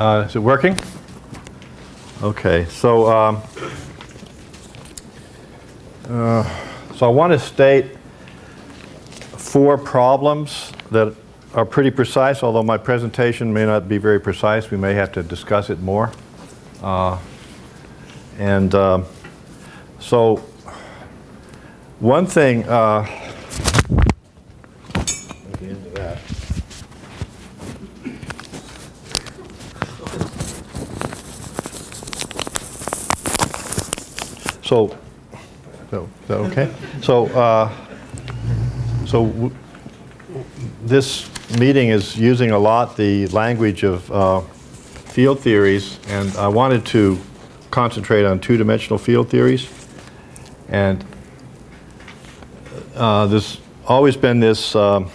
Uh, Is it working? Okay, so, um, uh, so I want to state four problems that are pretty precise, although my presentation may not be very precise. We may have to discuss it more. Uh, And um, so, one thing, uh, at the end of that. So, so, okay? So, uh, so this meeting is using a lot the language of uh, field theories, and I wanted to concentrate on two-dimensional field theories. And uh, there's always been this um,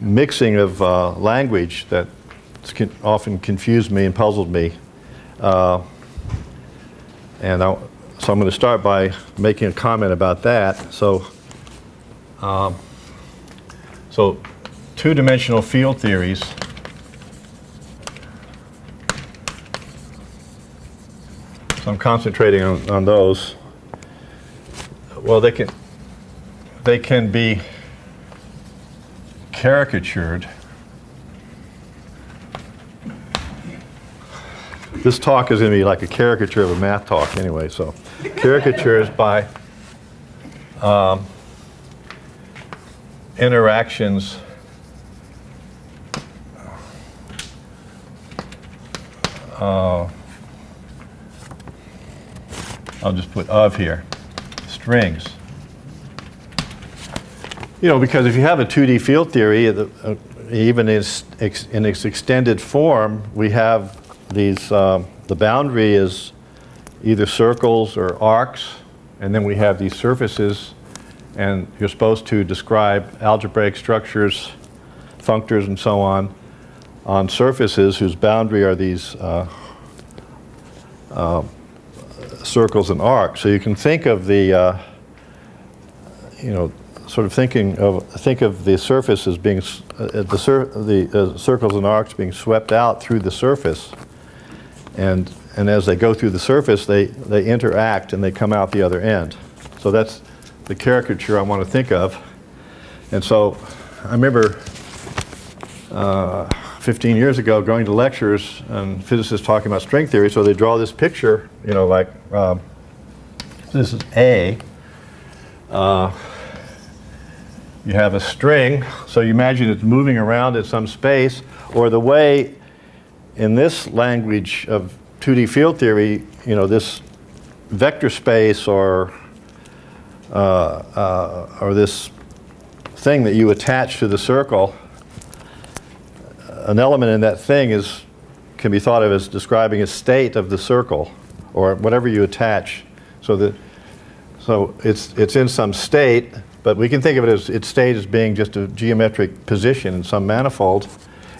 mixing of uh, language that often confused me and puzzled me. Uh, and I, so I'm going to start by making a comment about that. So, um, so two-dimensional field theories So I'm concentrating on, on those. Well, they can they can be caricatured. This talk is going to be like a caricature of a math talk anyway, so. Caricatures by um, interactions. Uh, I'll just put of here, strings. You know, because if you have a 2D field theory, uh, even in its, in its extended form, we have these, um, the boundary is either circles or arcs, and then we have these surfaces, and you're supposed to describe algebraic structures, functors, and so on, on surfaces whose boundary are these uh, uh, circles and arcs. So you can think of the, uh, you know, sort of thinking of think of the surface as being uh, the, the uh, circles and arcs being swept out through the surface, and and as they go through the surface, they they interact and they come out the other end. So that's the caricature I want to think of. And so I remember. Uh, 15 years ago going to lectures and physicists talking about string theory, so they draw this picture, you know, like um, this is A. Uh, you have a string, so you imagine it's moving around in some space, or the way in this language of 2D field theory, you know, this vector space or uh, uh, or this thing that you attach to the circle an element in that thing is can be thought of as describing a state of the circle or whatever you attach. So that so it's it's in some state but we can think of it as its state as being just a geometric position in some manifold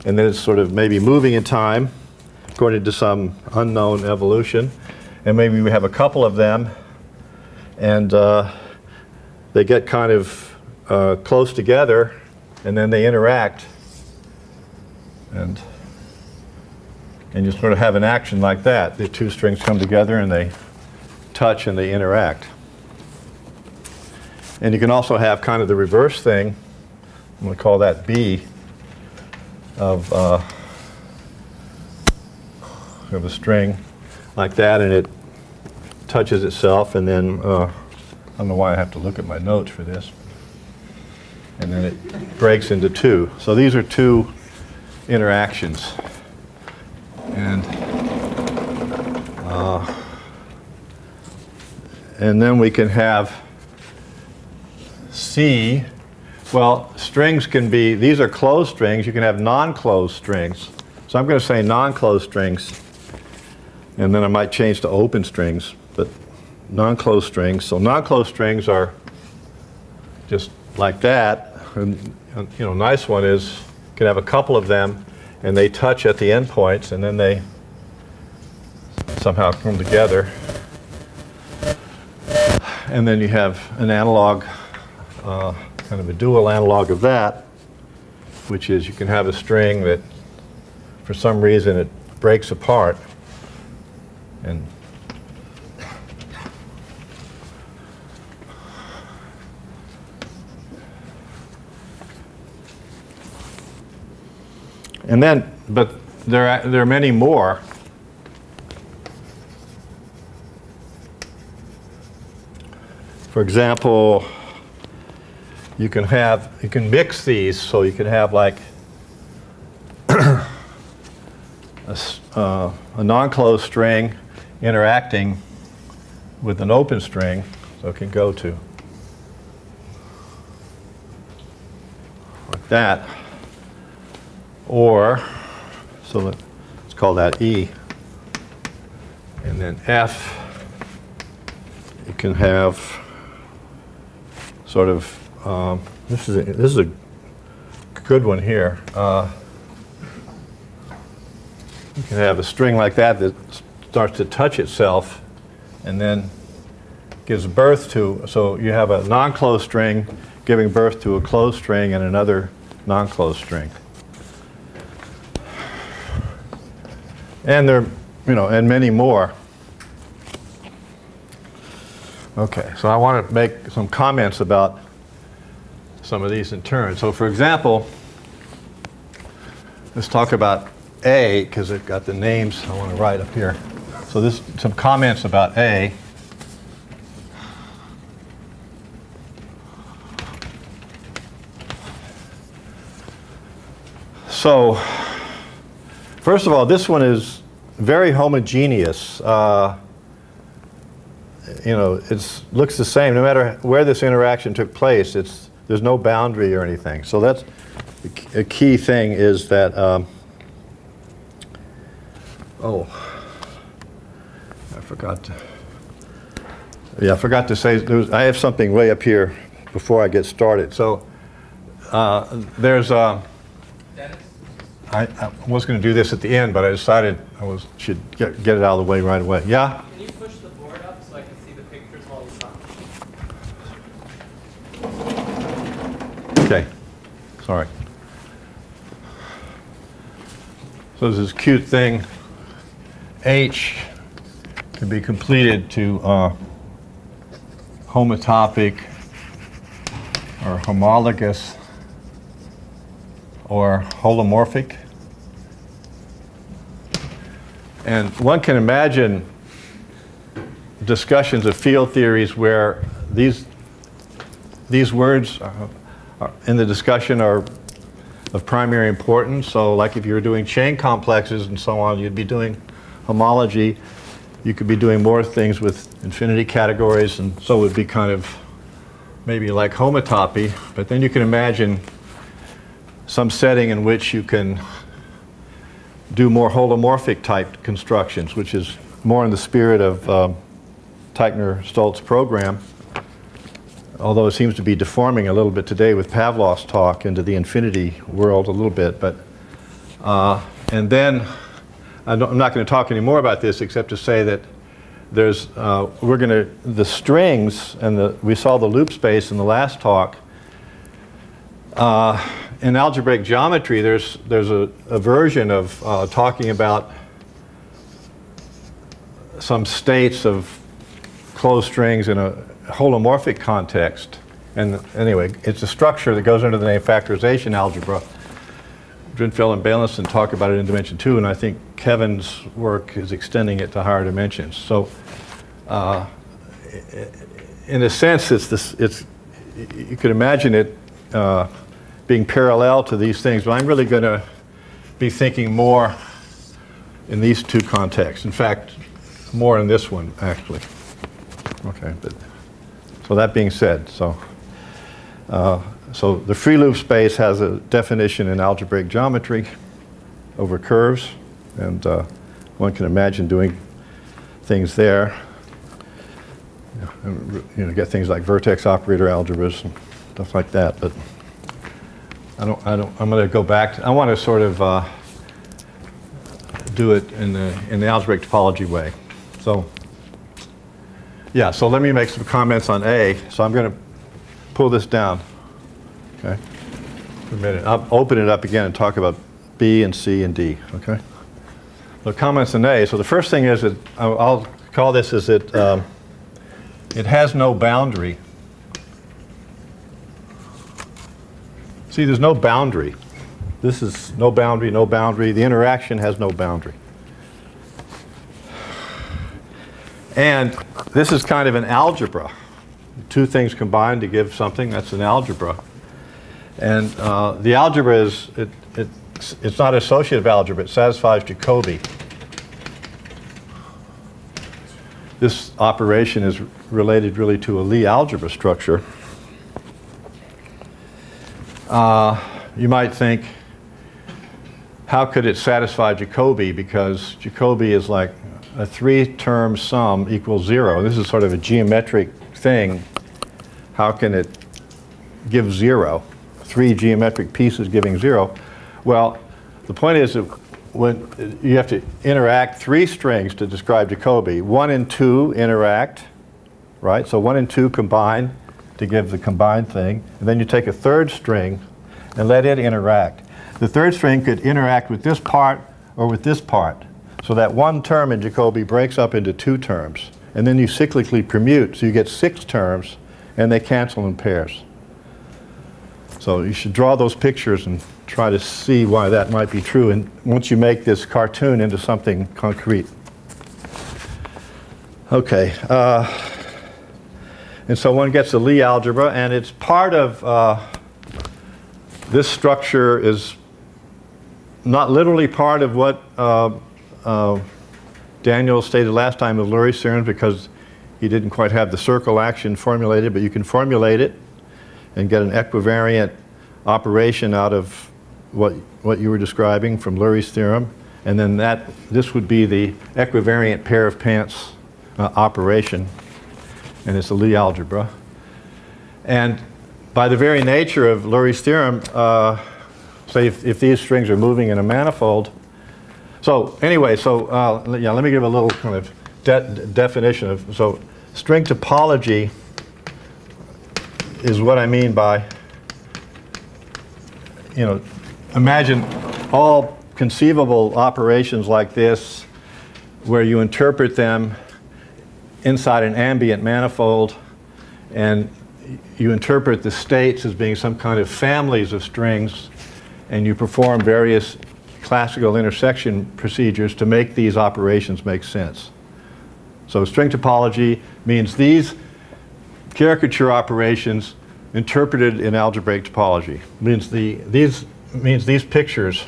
and then it's sort of maybe moving in time according to some unknown evolution and maybe we have a couple of them and uh, they get kind of uh, close together and then they interact and and you sort of have an action like that. The two strings come together and they touch and they interact. And you can also have kind of the reverse thing. I'm going to call that B of, uh, of a string like that, and it touches itself, and then uh, I don't know why I have to look at my notes for this. And then it breaks into two. So these are two interactions. And uh, and then we can have C. Well, strings can be, these are closed strings. You can have non-closed strings. So I'm going to say non-closed strings. And then I might change to open strings, but non-closed strings. So non-closed strings are just like that. And, you know, nice one is you can have a couple of them and they touch at the endpoints and then they somehow come together. And then you have an analog, uh, kind of a dual analog of that, which is you can have a string that for some reason it breaks apart. And And then, but there are, there are many more. For example, you can have, you can mix these, so you can have like a, uh, a non-closed string interacting with an open string, so it can go to like that. Or, so let- let's call that E. And then F, you can have sort of, um, this is, a, this is a good one here. Uh, you can have a string like that that starts to touch itself and then gives birth to, so you have a non-closed string giving birth to a closed string and another non-closed string. And there, you know, and many more. Okay, so I want to make some comments about some of these in turn. So for example, let's talk about A, because it got the names I want to write up here. So this, some comments about A. So, first of all, this one is very homogeneous. Uh, you know, it looks the same no matter where this interaction took place. It's there's no boundary or anything. So that's a key thing is that. Um, oh, I forgot to. Yeah, I forgot to say. There was, I have something way up here before I get started. So uh, there's. I, I was going to do this at the end, but I decided I was should get, get it out of the way right away. Yeah. Can you push the board up so I can see the pictures while you talk? Okay, sorry. So there's this cute thing, H can be completed to uh, homotopic or homologous or holomorphic. And one can imagine discussions of field theories where these these words uh, in the discussion are of primary importance. So like if you were doing chain complexes and so on, you'd be doing homology. You could be doing more things with infinity categories, and so it would be kind of maybe like homotopy. But then you can imagine some setting in which you can do more holomorphic type constructions, which is more in the spirit of um, Teichner-Stolz program although it seems to be deforming a little bit today with Pavlov's talk into the infinity world a little bit. But uh, and then I'm not going to talk any more about this except to say that there's uh, we're going to the strings and the we saw the loop space in the last talk. Uh, in algebraic geometry, there's there's a, a version of uh, talking about some states of closed strings in a holomorphic context. And anyway, it's a structure that goes under the name factorization algebra. Drinfeld and Beilinson talk about it in dimension two, and I think Kevin's work is extending it to higher dimensions. So, uh, in a sense, it's this. It's you could imagine it uh, being parallel to these things, but I'm really going to be thinking more in these two contexts. In fact, more in this one actually. Okay, but, so that being said, so, uh, so the free loop space has a definition in algebraic geometry over curves, and uh, one can imagine doing things there. You know, get things like vertex operator algebras and stuff like that, but I don't, I don't, I'm going to go back, to, I want to sort of uh, do it in the, in the algebraic topology way. So, yeah, so let me make some comments on A. So I'm going to pull this down, okay, for a minute. I'll open it up again and talk about B, and C, and D, okay? The comments on A, so the first thing is that, I'll call this is that um, it has no boundary. See, there's no boundary. This is no boundary, no boundary. The interaction has no boundary. And this is kind of an algebra. Two things combined to give something, that's an algebra. And uh, the algebra is, it, it's, it's not associative algebra, it satisfies Jacobi. This operation is related really to a Lie algebra structure. Uh, you might think, how could it satisfy Jacobi? Because Jacobi is like a three-term sum equals zero. This is sort of a geometric thing. How can it give zero? Three geometric pieces giving zero. Well, the point is that when you have to interact three strings to describe Jacobi. One and two interact, right? So one and two combine to give the combined thing. And then you take a third string and let it interact. The third string could interact with this part or with this part. So that one term in Jacobi breaks up into two terms. And then you cyclically permute, so you get six terms, and they cancel in pairs. So you should draw those pictures and try to see why that might be true. And once you make this cartoon into something concrete. Okay. Uh, and so one gets the Lie algebra, and it's part of uh, this structure is not literally part of what uh, uh, Daniel stated last time of Lurie's theorem because he didn't quite have the circle action formulated, but you can formulate it and get an equivariant operation out of what, what you were describing from Lurie's theorem. And then that, this would be the equivariant pair of pants uh, operation, and it's a Lie algebra. And by the very nature of Lurie's theorem, uh, say if, if these strings are moving in a manifold, so anyway, so uh, yeah, let me give a little kind of de definition of, so string topology is what I mean by, you know, imagine all conceivable operations like this where you interpret them inside an ambient manifold and you interpret the states as being some kind of families of strings and you perform various classical intersection procedures to make these operations make sense. So string topology means these caricature operations interpreted in algebraic topology. Means the these means these pictures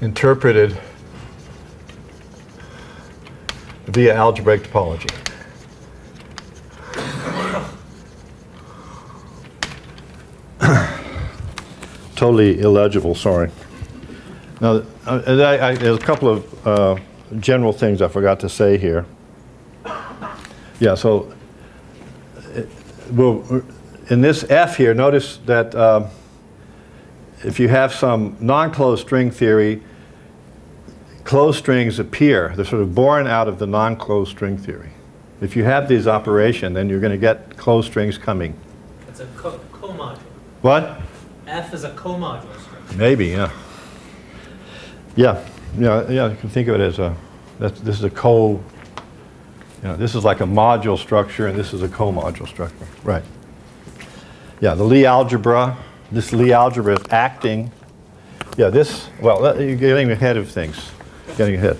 interpreted via algebraic topology. Totally illegible, sorry. Now, uh, I, I, there's a couple of uh, general things I forgot to say here. Yeah, so uh, well, in this F here, notice that uh, if you have some non-closed string theory, closed strings appear. They're sort of born out of the non-closed string theory. If you have these operation, then you're going to get closed strings coming. It's a co- co-module. What? F is a co-module string. Maybe, yeah. Yeah, yeah, yeah. You can think of it as a. That's, this is a co. You know, this is like a module structure, and this is a co-module structure. Right. Yeah, the Lie algebra. This Lie algebra is acting. Yeah, this. Well, you're getting ahead of things. Getting ahead.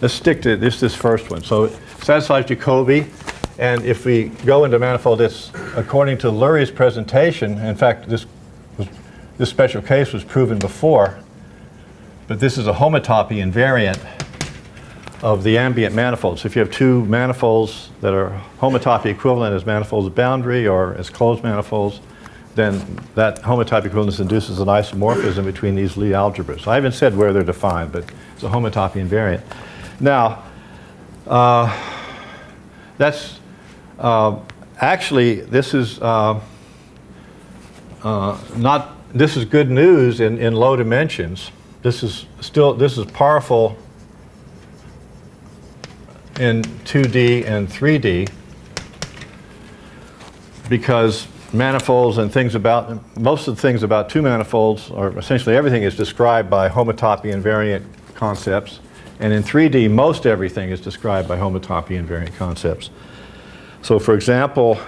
Let's stick to this. This first one. So it satisfies Jacobi, and if we go into manifold, it's according to Lurie's presentation. In fact, this this special case was proven before, but this is a homotopy invariant of the ambient manifolds. If you have two manifolds that are homotopy equivalent as manifolds of boundary or as closed manifolds, then that homotopy equivalence induces an isomorphism between these Lie algebras. I haven't said where they're defined, but it's a homotopy invariant. Now, uh, that's uh, actually this is uh, uh, not this is good news in, in low dimensions. This is still this is powerful in 2D and 3D because manifolds and things about, most of the things about two manifolds, or essentially everything is described by homotopy invariant concepts. And in 3D, most everything is described by homotopy invariant concepts. So for example,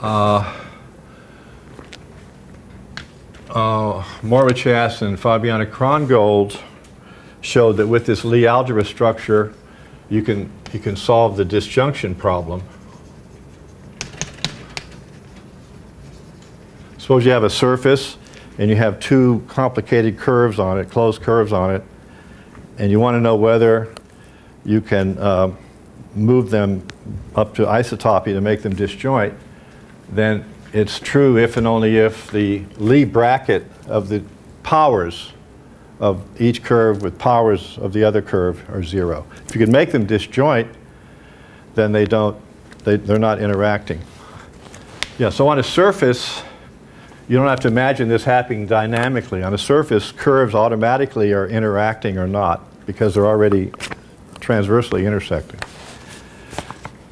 uh, uh, Moira Chas and Fabiana Krongold showed that with this Lie algebra structure, you can, you can solve the disjunction problem. Suppose you have a surface and you have two complicated curves on it, closed curves on it, and you want to know whether you can uh, move them up to isotopy to make them disjoint, then it's true if and only if the Lie bracket of the powers of each curve with powers of the other curve are zero. If you can make them disjoint, then they don't, they, they're not interacting. Yeah, so on a surface, you don't have to imagine this happening dynamically. On a surface, curves automatically are interacting or not because they're already transversely intersecting.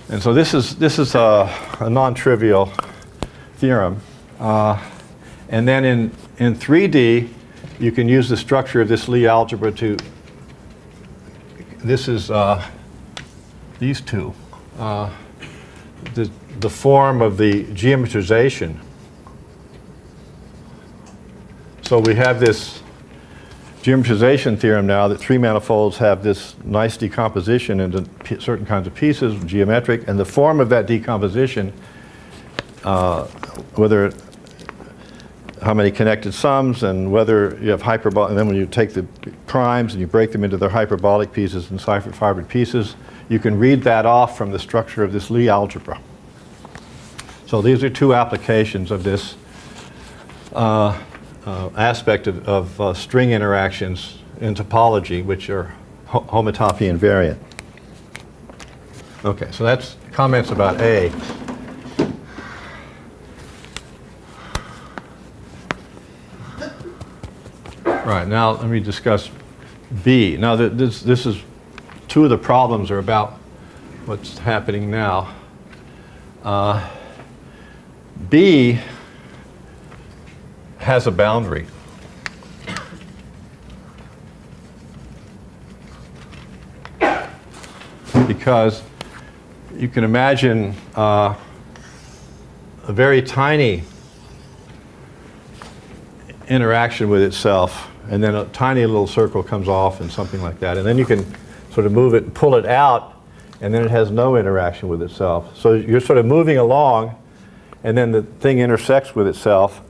And so this is, this is a, a non-trivial theorem. Uh, and then in, in 3D, you can use the structure of this Lie algebra to, this is uh, these two, uh, the, the form of the geometrization so we have this geometrization theorem now that three manifolds have this nice decomposition into certain kinds of pieces, geometric, and the form of that decomposition, uh, whether how many connected sums and whether you have hyperbolic, and then when you take the primes and you break them into their hyperbolic pieces and Seifert fibered pieces, you can read that off from the structure of this Lie algebra. So these are two applications of this uh, uh, aspect of, of uh, string interactions in topology, which are ho homotopy invariant. Okay, so that's comments about A. Right, now let me discuss B. Now th this, this is, two of the problems are about what's happening now. Uh, B has a boundary. Because you can imagine uh, a very tiny interaction with itself, and then a tiny little circle comes off and something like that. And then you can sort of move it and pull it out, and then it has no interaction with itself. So you're sort of moving along, and then the thing intersects with itself,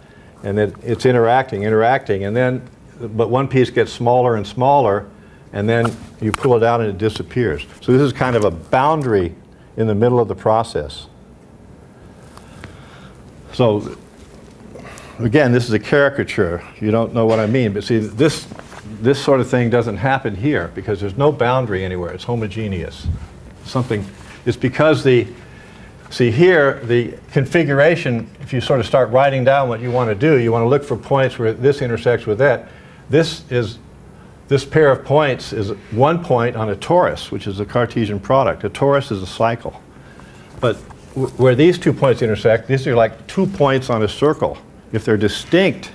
and then it's interacting, interacting, and then, but one piece gets smaller and smaller, and then you pull it out and it disappears. So this is kind of a boundary in the middle of the process. So again, this is a caricature. You don't know what I mean, but see, this, this sort of thing doesn't happen here because there's no boundary anywhere. It's homogeneous. Something, it's because the, See here, the configuration, if you sort of start writing down what you want to do, you want to look for points where this intersects with that. This is, this pair of points is one point on a torus, which is a Cartesian product. A torus is a cycle. But where these two points intersect, these are like two points on a circle. If they're distinct,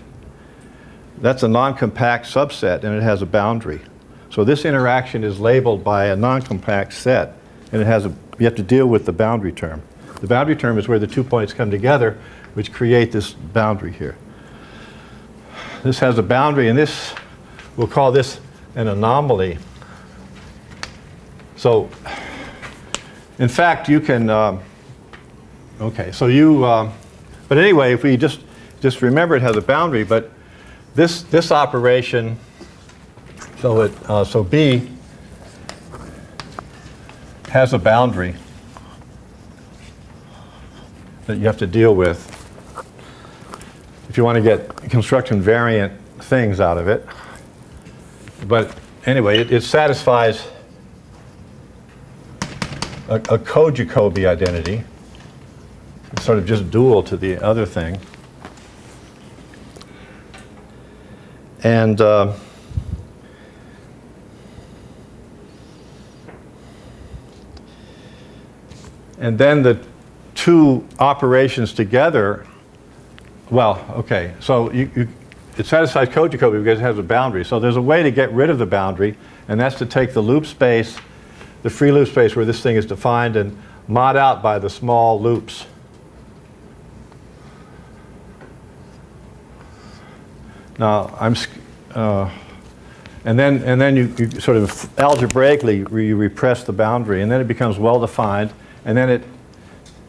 that's a non-compact subset and it has a boundary. So this interaction is labeled by a non-compact set and it has a, you have to deal with the boundary term. The boundary term is where the two points come together, which create this boundary here. This has a boundary, and this, we'll call this an anomaly. So, in fact, you can, um, okay, so you, um, but anyway, if we just, just remember it has a boundary, but this, this operation, so, it, uh, so B has a boundary that you have to deal with if you want to get construction variant things out of it. But anyway, it, it satisfies a, a co-Jacobi identity. It's sort of just dual to the other thing. And uh, and then the two operations together, well, okay, so you, you, it satisfies co-Jacobi because it has a boundary. So there's a way to get rid of the boundary, and that's to take the loop space, the free loop space where this thing is defined, and mod out by the small loops. Now, I'm, uh, and then, and then you, you sort of algebraically re- you repress the boundary, and then it becomes well-defined, and then it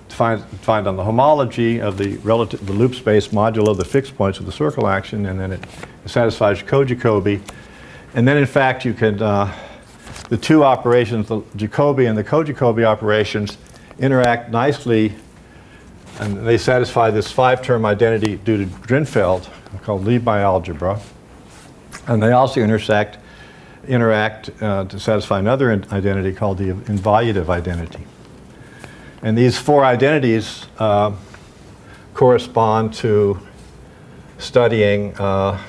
defined, defined on the homology of the relative, the loop space modulo the fixed points of the circle action, and then it satisfies co-Jacobi. And then, in fact, you can, uh, the two operations, the Jacobi and the co-Jacobi operations, interact nicely, and they satisfy this five-term identity due to Drinfeld, called Lie bialgebra. And they also intersect, interact uh, to satisfy another identity called the involutive identity. And these four identities uh, correspond to studying uh,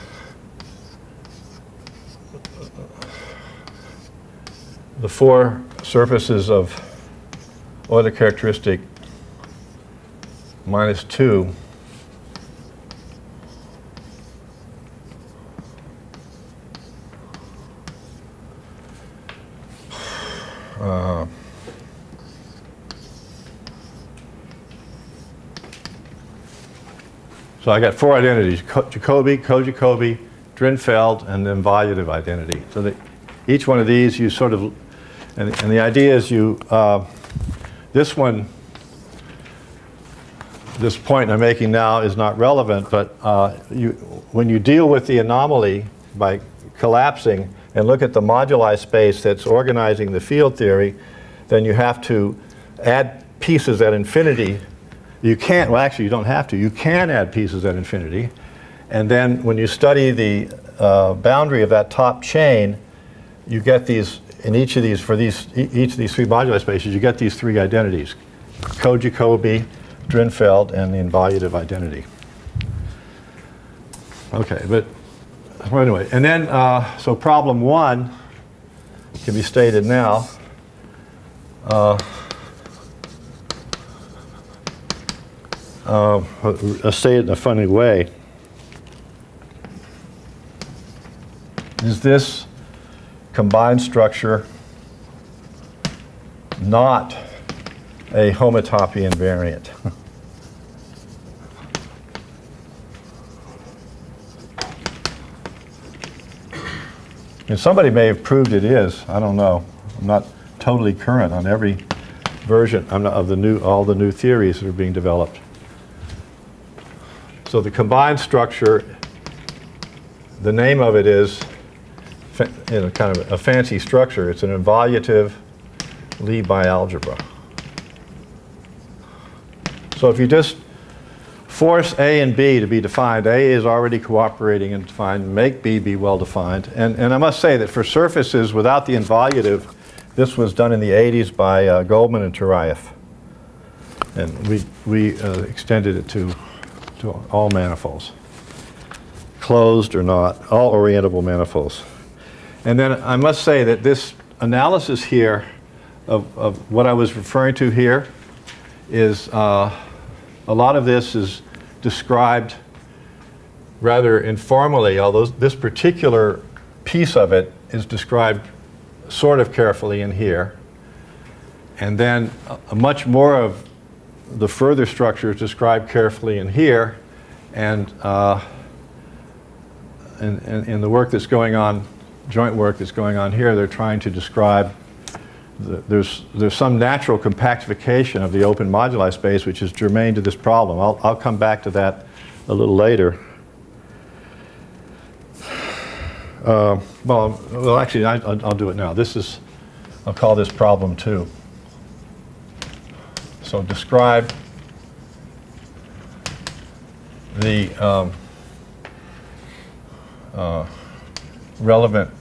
the four surfaces of Euler characteristic minus 2 Uh, So I got four identities, Co- Jacobi, co-Jacobi, Drinfeld, and the involutive identity. So that each one of these you sort of, and, and the idea is you, uh, this one, this point I'm making now is not relevant, but uh, you, when you deal with the anomaly by collapsing and look at the moduli space that's organizing the field theory, then you have to add pieces at infinity. You can't, well, actually, you don't have to. You can add pieces at infinity. And then when you study the uh, boundary of that top chain, you get these, in each of these, for these, each of these three moduli spaces, you get these three identities co-Jacobi, Drinfeld, and the involutive identity. Okay, but well, anyway, and then, uh, so problem one can be stated now. Uh, uh, I'll say it in a funny way. Is this combined structure not a homotopy invariant? And somebody may have proved it is. I don't know. I'm not totally current on every version of the new, all the new theories that are being developed. So the combined structure, the name of it is, you know, kind of a fancy structure. It's an involutive Lie algebra. So if you just force A and B to be defined. A is already cooperating and defined. Make B be well defined. And, and I must say that for surfaces without the involutive, this was done in the 80s by uh, Goldman and Turaev. And we, we uh, extended it to, to all manifolds, closed or not, all orientable manifolds. And then I must say that this analysis here of, of what I was referring to here is uh, a lot of this is described rather informally, although this particular piece of it is described sort of carefully in here. And then uh, much more of the further structure is described carefully in here. And uh, in, in, in the work that's going on, joint work that's going on here, they're trying to describe the- there's, there's some natural compactification of the open moduli space which is germane to this problem. I'll, I'll come back to that a little later. Uh, well, well, actually, I, I'll, I'll do it now. This is, I'll call this problem two. So describe the um, uh, relevant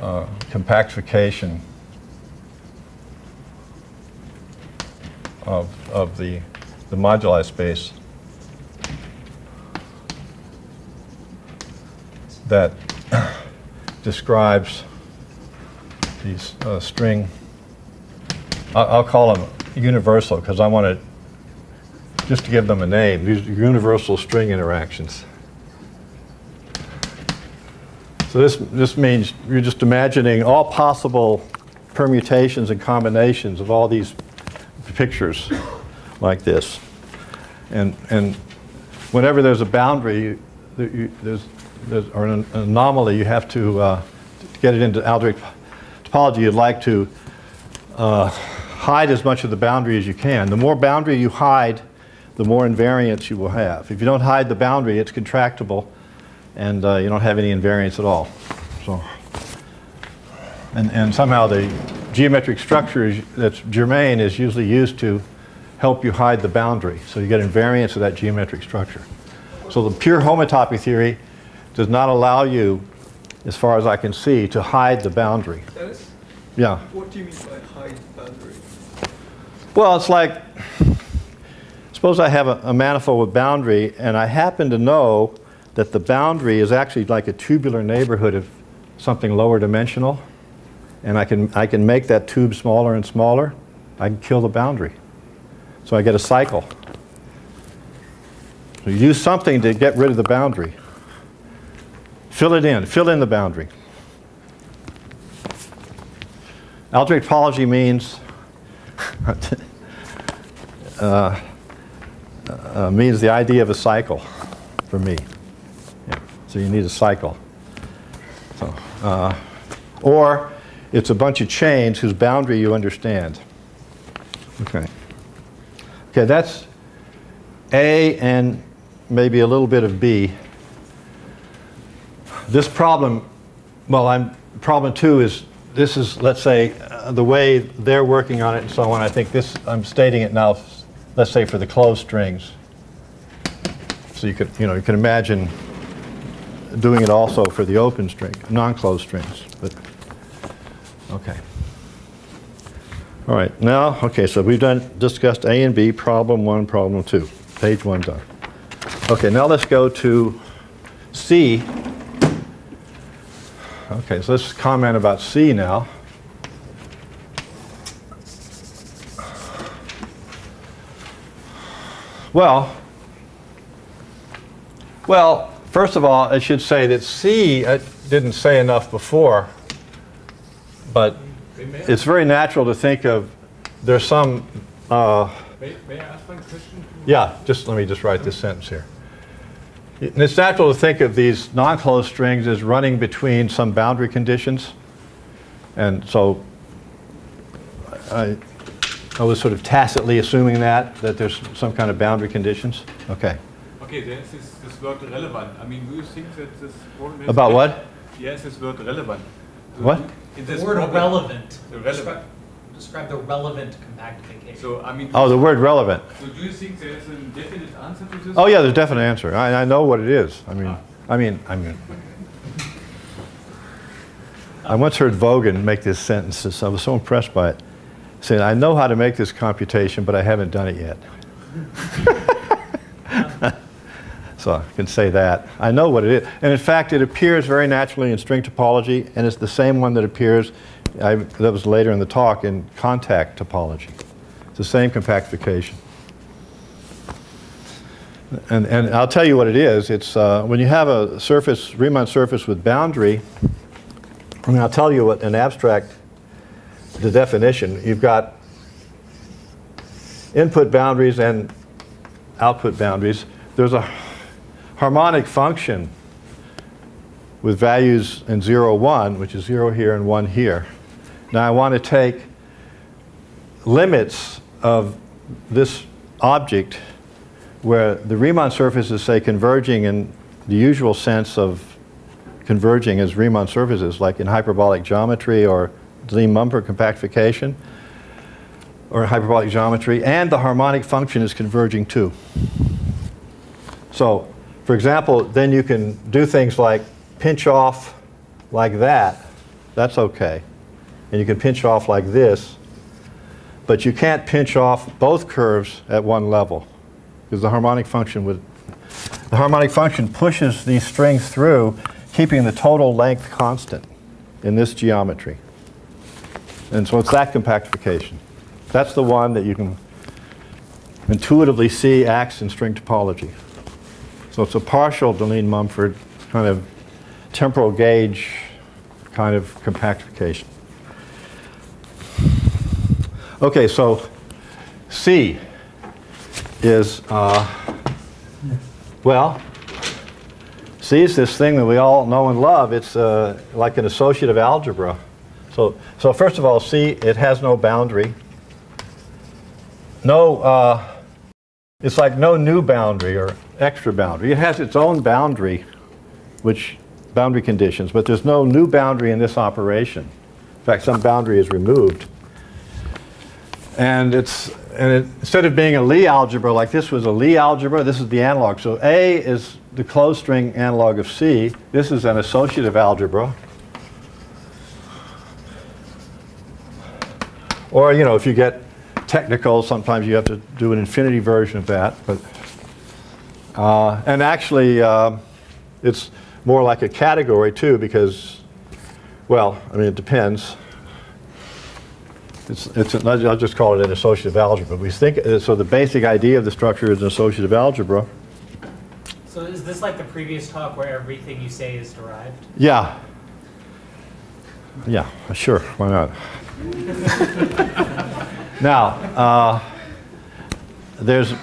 uh, compactification of, of the, the moduli space that describes these uh, string, I'll, I'll call them universal because I want to, just to give them a name, these universal string interactions. So this, this means you're just imagining all possible permutations and combinations of all these pictures like this. And, and whenever there's a boundary, you- there's, there's, or an anomaly, you have to, uh, get it into algebraic topology, you'd like to uh, hide as much of the boundary as you can. The more boundary you hide, the more invariance you will have. If you don't hide the boundary, it's contractible, and uh, you don't have any invariance at all. So, and, and somehow the geometric structure is, that's germane is usually used to help you hide the boundary. So you get invariance of that geometric structure. So the pure homotopy theory does not allow you, as far as I can see, to hide the boundary. Dennis, Yeah. what do you mean by hide boundary? Well, it's like, suppose I have a, a manifold with boundary, and I happen to know that the boundary is actually like a tubular neighborhood of something lower dimensional, and I can, I can make that tube smaller and smaller, I can kill the boundary. So I get a cycle. So you use something to get rid of the boundary. Fill it in, fill in the boundary. Algebraic topology means uh, uh, means the idea of a cycle for me. Yeah. So you need a cycle. So, uh, or it's a bunch of chains whose boundary you understand. Okay. Okay, that's A and maybe a little bit of B. This problem, well, I'm, problem two is, this is, let's say, uh, the way they're working on it and so on. I think this, I'm stating it now, let's say for the closed strings. So you could, you know, you can imagine doing it also for the open string, non-closed strings, but, okay. All right, now, okay, so we've done, discussed A and B, problem one, problem two. Page one done. Okay, now let's go to C. Okay, so let's comment about C now. Well, well, first of all, I should say that C, I didn't say enough before, but it's very natural to think of, there's some, uh, May, may I ask one question? yeah, just let me just write this sentence here. And It's natural to think of these non-closed strings as running between some boundary conditions. And so I, I was sort of tacitly assuming that, that there's some kind of boundary conditions. Okay. Okay, then this, this word relevant. I mean, do you think that this problem is... About what? Yes, this word relevant. Do What? you- The this word problem- relevant. Relevant. Describe- Describe the relevant compactification. So, I mean, Oh, the word relevant. so do you think there's a definite answer to this? Oh, yeah, there's a definite answer. I, I know what it is. I mean, I mean, I mean. I once heard Vogan make this sentence, so I was so impressed by it. Saying, I know how to make this computation, but I haven't done it yet. so I can say that. I know what it is. And in fact, it appears very naturally in string topology, and it's the same one that appears, I, that was later in the talk, in contact topology. It's the same compactification. And, and I'll tell you what it is. It's uh, when you have a surface, Riemann surface with boundary, mean, I'll tell you what an abstract, the definition. You've got input boundaries and output boundaries. There's a harmonic function with values in 0, 1, which is 0 here and 1 here. Now I want to take limits of this object where the Riemann surfaces say converging in the usual sense of converging as Riemann surfaces, like in hyperbolic geometry or Deligne-Mumford compactification or hyperbolic geometry, and the harmonic function is converging too. So, for example, then you can do things like pinch off like that. That's okay. And you can pinch off like this. But you can't pinch off both curves at one level because the harmonic function would the harmonic function pushes these strings through keeping the total length constant in this geometry and so it's that compactification That's the one that you can intuitively see acts in string topology. So it's a partial Deligne-Mumford kind of temporal gauge kind of compactification. Okay, so C is, uh, well, C is this thing that we all know and love. It's uh, like an associative algebra. So, so first of all, C, it has no boundary. No, uh, it's like no new boundary or extra boundary. It has its own boundary, which boundary conditions, but there's no new boundary in this operation. In fact, some boundary is removed. And it's and it, instead of being a Lie algebra like this was a Lie algebra, this is the analog. So A is the closed string analog of C. This is an associative algebra. Or you know, if you get technical, sometimes you have to do an infinity version of that. But uh, and actually, uh, it's more like a category too, because well, I mean, it depends. It's, it's an, I'll just call it an associative algebra. We think uh, so. The basic idea of the structure is an associative algebra. So is this like the previous talk where everything you say is derived? Yeah. Yeah, sure. Why not? now, uh, there's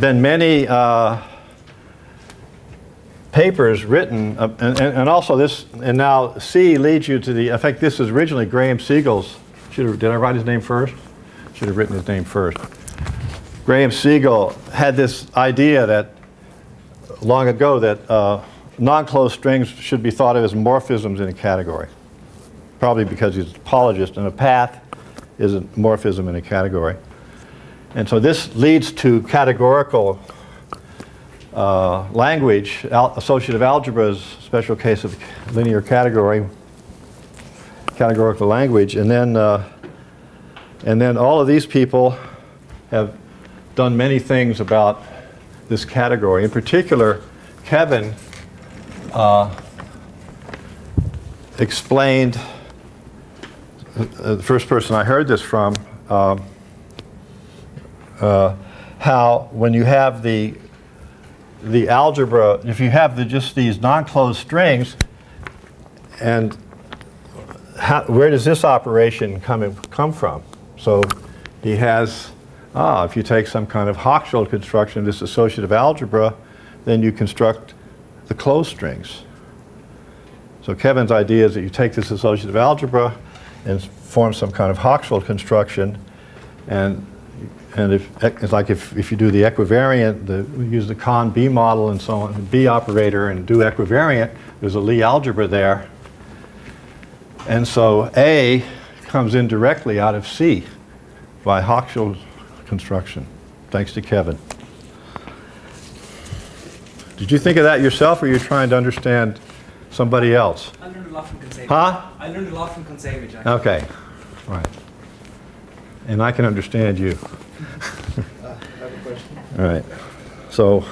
been many uh, papers written, uh, and, and, also this, and now C leads you to the, in fact, this is originally Graeme Segal's, should have, did I write his name first? Should have written his name first. Graeme Segal had this idea that, long ago, that uh, non-closed strings should be thought of as morphisms in a category. Probably because he's a topologist, and a path is a morphism in a category. And so this leads to categorical uh, language. Al- associative algebra is a special case of linear category, categorical language. And then, uh, and then all of these people have done many things about this category. In particular, Kevin uh, explained, uh, the first person I heard this from, um, uh, how when you have the the algebra, if you have the, just these non-closed strings, and how, where does this operation come, in, come from? So he has, ah, if you take some kind of Hochschild construction, this associative algebra, then you construct the closed strings. So Kevin's idea is that you take this associative algebra and form some kind of Hochschild construction, and and if it's like if, if you do the equivariant, the, use the Connes B model and so on, B operator, and do equivariant, there's a Lie algebra there. And so A comes in directly out of C by Hochschild construction, thanks to Kevin. Did you think of that yourself, or are you trying to understand somebody else? I learned a lot from Kontsevich. Huh? I learned a lot from Kontsevich. actually. Okay, right. And I can understand you. Uh, I have a question. All right. So,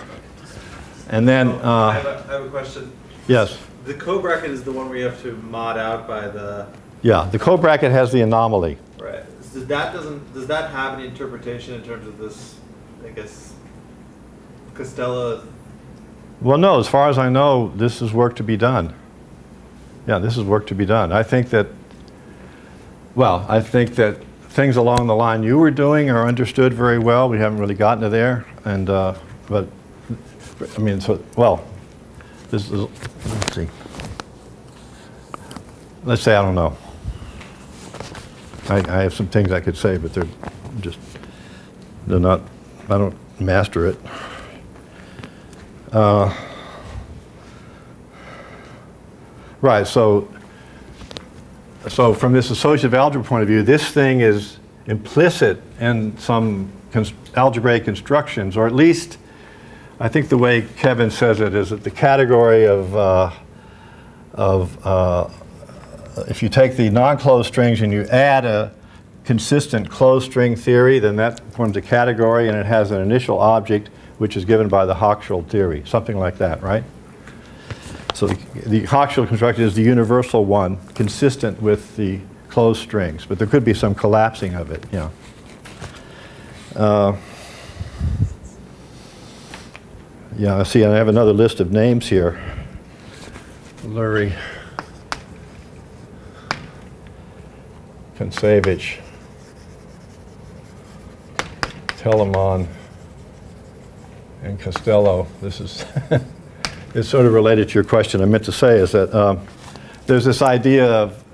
and then, Oh, I have uh, a, I have a question. yes, The co-bracket is the one where you have to mod out by the, yeah, the co-bracket has the anomaly. right, does that doesn't, does that have any interpretation in terms of this, I guess, Costello, Well, no, as far as I know, this is work to be done. Yeah, this is work to be done. I think that, well, I think that things along the line you were doing are understood very well. We haven't really gotten to there, and, uh, but, I mean, so, well, this is, let's see. Let's say I don't know. I, I have some things I could say, but they're just, they're not, I don't master it. Uh, Right, so, so from this associative algebra point of view, this thing is implicit in some algebraic constructions, or at least, I think the way Kevin says it is that the category of, uh, of uh, if you take the non-closed strings and you add a consistent closed string theory, then that forms a category and it has an initial object which is given by the Hochschild theory, something like that, right? So the, the construction is the universal one, consistent with the closed strings, but there could be some collapsing of it, yeah. Uh, Yeah, see, I have another list of names here. Lurie. Kontsevich. Teleman. And Costello. This is, it's sort of related to your question. I meant to say is that um, there's this idea of,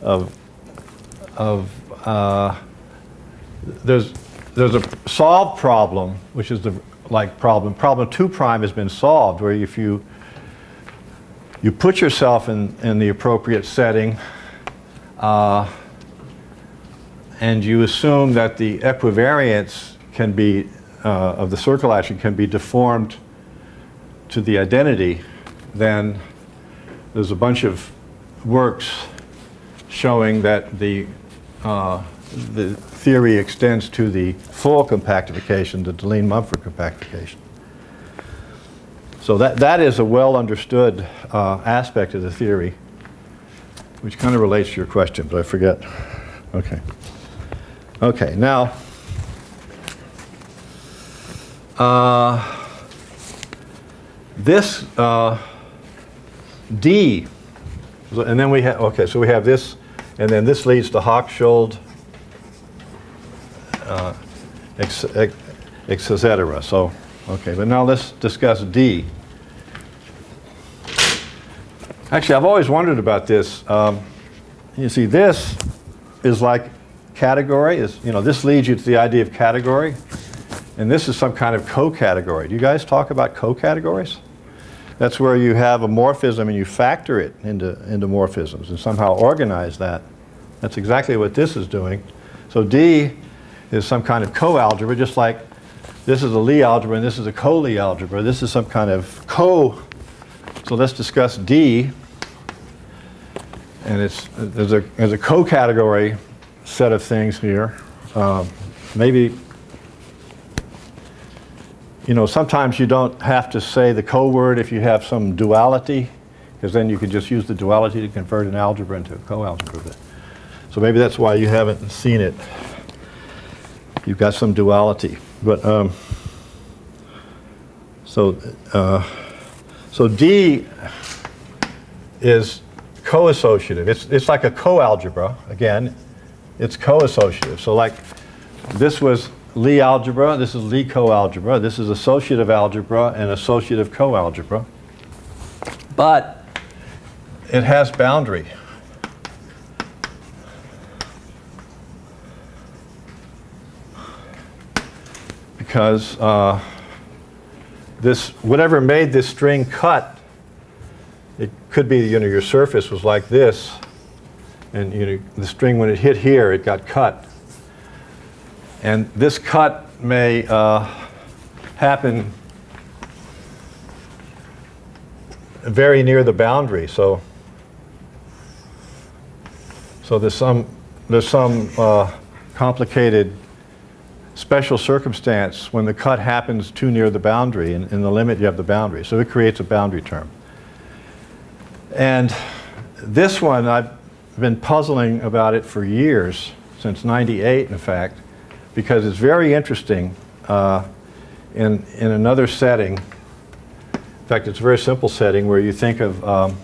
of, of uh, there's, there's a solved problem, which is the like problem. Problem two prime has been solved, where if you you put yourself in, in the appropriate setting, uh, and you assume that the equivariance can be uh, of the circle action can be deformed to the identity, then there's a bunch of works showing that the uh, the theory extends to the full compactification, the Deligne-Mumford compactification. So that, that is a well understood uh, aspect of the theory, which kind of relates to your question, but I forget. Okay. Okay, now, uh, this uh, D, and then we have, okay, so we have this, and then this leads to Hochschild, uh, ex- ex- ex- et cetera. So, okay, but now let's discuss D. Actually, I've always wondered about this. Um, you see, this is like category. Is you know, this leads you to the idea of category, and this is some kind of co-category. Do you guys talk about co-categories? That's where you have a morphism and you factor it into, into morphisms and somehow organize that. That's exactly what this is doing. So D is some kind of co-algebra, just like this is a Lie algebra and this is a co-Lie algebra. This is some kind of co. So let's discuss D. And it's there's a there's a co-category set of things here. Um, maybe you know sometimes you don't have to say the co-word if you have some duality, because then you can just use the duality to convert an algebra into a co-algebra. So maybe that's why you haven't seen it you've got some duality. But um, so uh, so D is co-associative. It's it's like a co-algebra again. It's co-associative. So like this was Lie algebra. This is Lie co-algebra. This is associative algebra and associative co-algebra. But it has boundary. because uh, this, whatever made this string cut, it could be, you know, your surface was like this, and you know, the string, when it hit here, it got cut. And this cut may uh, happen very near the boundary. So, so there's some, there's some uh, complicated special circumstance when the cut happens too near the boundary. and in the limit, you have the boundary. So it creates a boundary term. And this one, I've been puzzling about it for years, since 98 in fact, because it's very interesting uh, in, in another setting. In fact, it's a very simple setting where you think of um,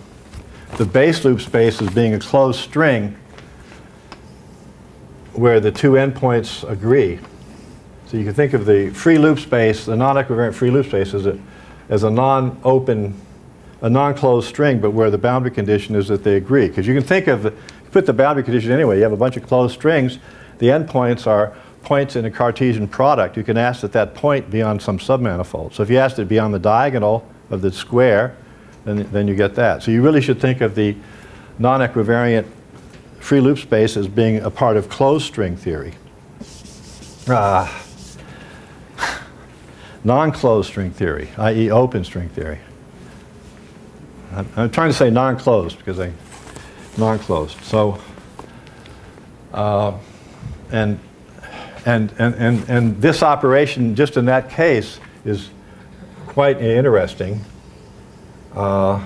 the base loop space as being a closed string where the two endpoints agree. So you can think of the free loop space, the non-equivariant free loop space, as a, as a non-open, a non-closed string, but where the boundary condition is that they agree. Because you can think of, put the boundary condition anyway, you have a bunch of closed strings, the endpoints are points in a Cartesian product. You can ask that that point be on some submanifold. So if you ask it be on the diagonal of the square, then, then you get that. So you really should think of the non-equivariant free loop space as being a part of closed string theory. Ah non-closed string theory, i.e. open string theory. I'm, I'm trying to say non-closed because I, non-closed. So, uh, and, and, and, and, and this operation, just in that case, is quite interesting. Uh,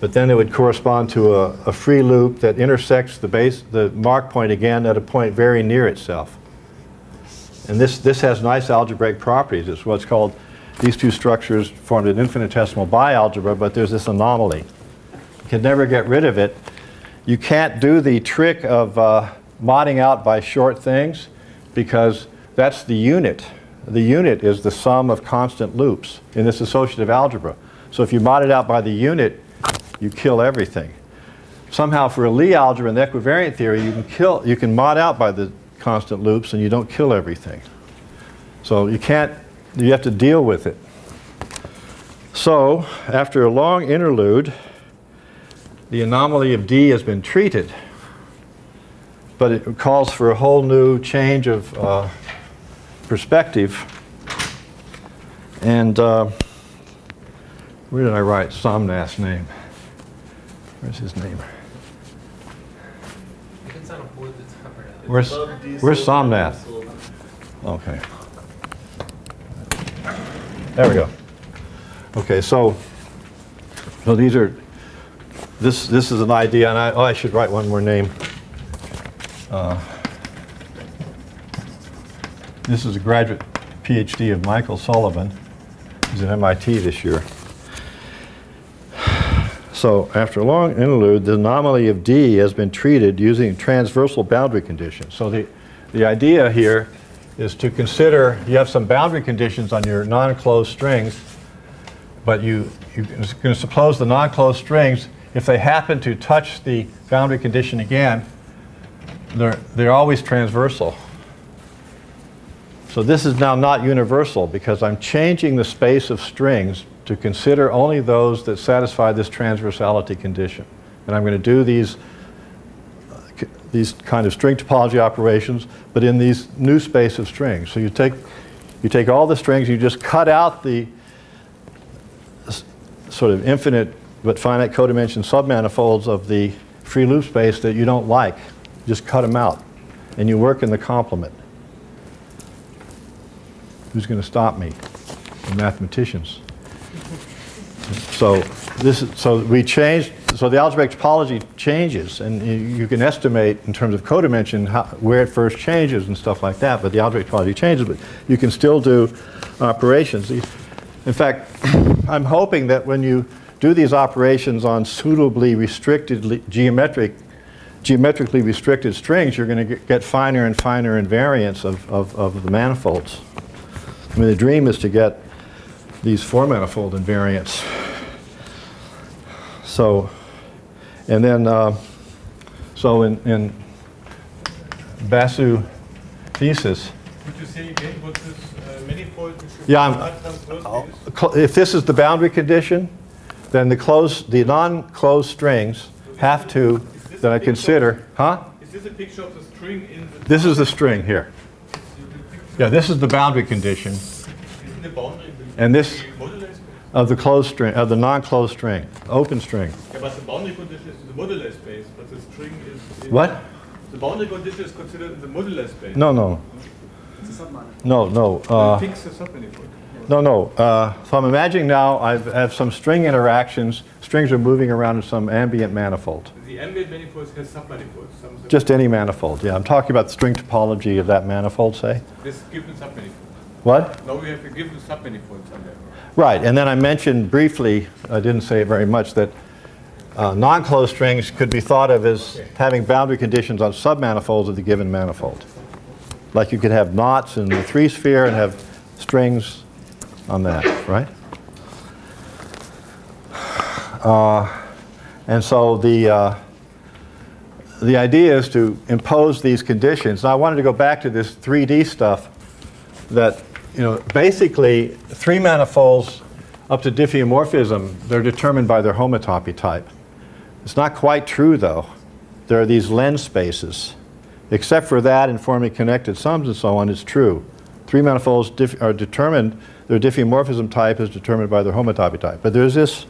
but then it would correspond to a, a, free loop that intersects the base, the mark point again at a point very near itself. And this, this has nice algebraic properties. It's what's called, these two structures formed an infinitesimal bialgebra, but there's this anomaly. You can never get rid of it. You can't do the trick of uh, modding out by short things because that's the unit. The unit is the sum of constant loops in this associative algebra. So if you mod it out by the unit, you kill everything. Somehow for a Lie algebra in the equivariant theory, you can kill, you can mod out by the constant loops and you don't kill everything. So you can't, you have to deal with it. So after a long interlude, the anomaly of D has been treated, but it calls for a whole new change of uh, perspective. And uh, where did I write Somnath's name? Where's his name? Where's, where's Somnath? Okay. There we go. Okay, so, so these are, this, this is an idea, and I, oh, I should write one more name. Uh, This is a graduate PhD of Michael Sullivan. He's at MIT this year. So after a long interlude, the anomaly of D has been treated using transversal boundary conditions. So the, the idea here is to consider, you have some boundary conditions on your non-closed strings, but you, you're going to suppose the non-closed strings, if they happen to touch the boundary condition again, they're, they're always transversal. So this is now not universal because I'm changing the space of strings to consider only those that satisfy this transversality condition. And I'm going to do these, these kind of string topology operations, but in these new space of strings. So you take, you take all the strings, you just cut out the sort of infinite but finite codimension submanifolds of the free loop space that you don't like. Just cut them out. And you work in the complement. Who's going to stop me? The mathematicians. So this is, so we changed, so the algebraic topology changes, and you, can estimate in terms of codimension how, where it first changes and stuff like that, but the algebraic topology changes, but you can still do operations. In fact, I'm hoping that when you do these operations on suitably restricted geometric, geometrically restricted strings, you're going to get finer and finer invariants of, of, of the manifolds. I mean, the dream is to get these four manifold invariants. So, and then, uh, so in, in Basu thesis, Could you say again what this uh, manifold Yeah, I'm- are transversal is? cl- if this is the boundary condition, then the closed, the non-closed strings have to, that I consider, huh? Is this a picture of the string in the? This is the string here. Yeah, this is the boundary condition Isn't the boundary And this- the moduli space? of the closed string, of the non-closed string, open string. Yeah, but the boundary condition is the moduli space, but the string is. What? The boundary condition is considered in the moduli space. No, no, It's a submanifold. no, no. Uh, it the submanifold. No, no. Uh, so I'm imagining now I have some string interactions. Strings are moving around in some ambient manifold. The ambient manifold has submanifolds. Them- Just any manifold. Yeah, I'm talking about the string topology of that manifold, say. This given submanifold. What? Now we have a given submanifold somewhere. Right. And then I mentioned briefly, I didn't say it very much, that uh, non-closed strings could be thought of as having boundary conditions on submanifolds of the given manifold. Like you could have knots in the three sphere and have strings on that, right? Uh, and so the, uh, the idea is to impose these conditions. Now I wanted to go back to this 3D stuff that, you know, basically three manifolds up to diffeomorphism, they're determined by their homotopy type. It's not quite true though. There are these lens spaces. Except for that and forming connected sums and so on, it's true. Three manifolds are determined, their diffeomorphism type is determined by their homotopy type. But there's this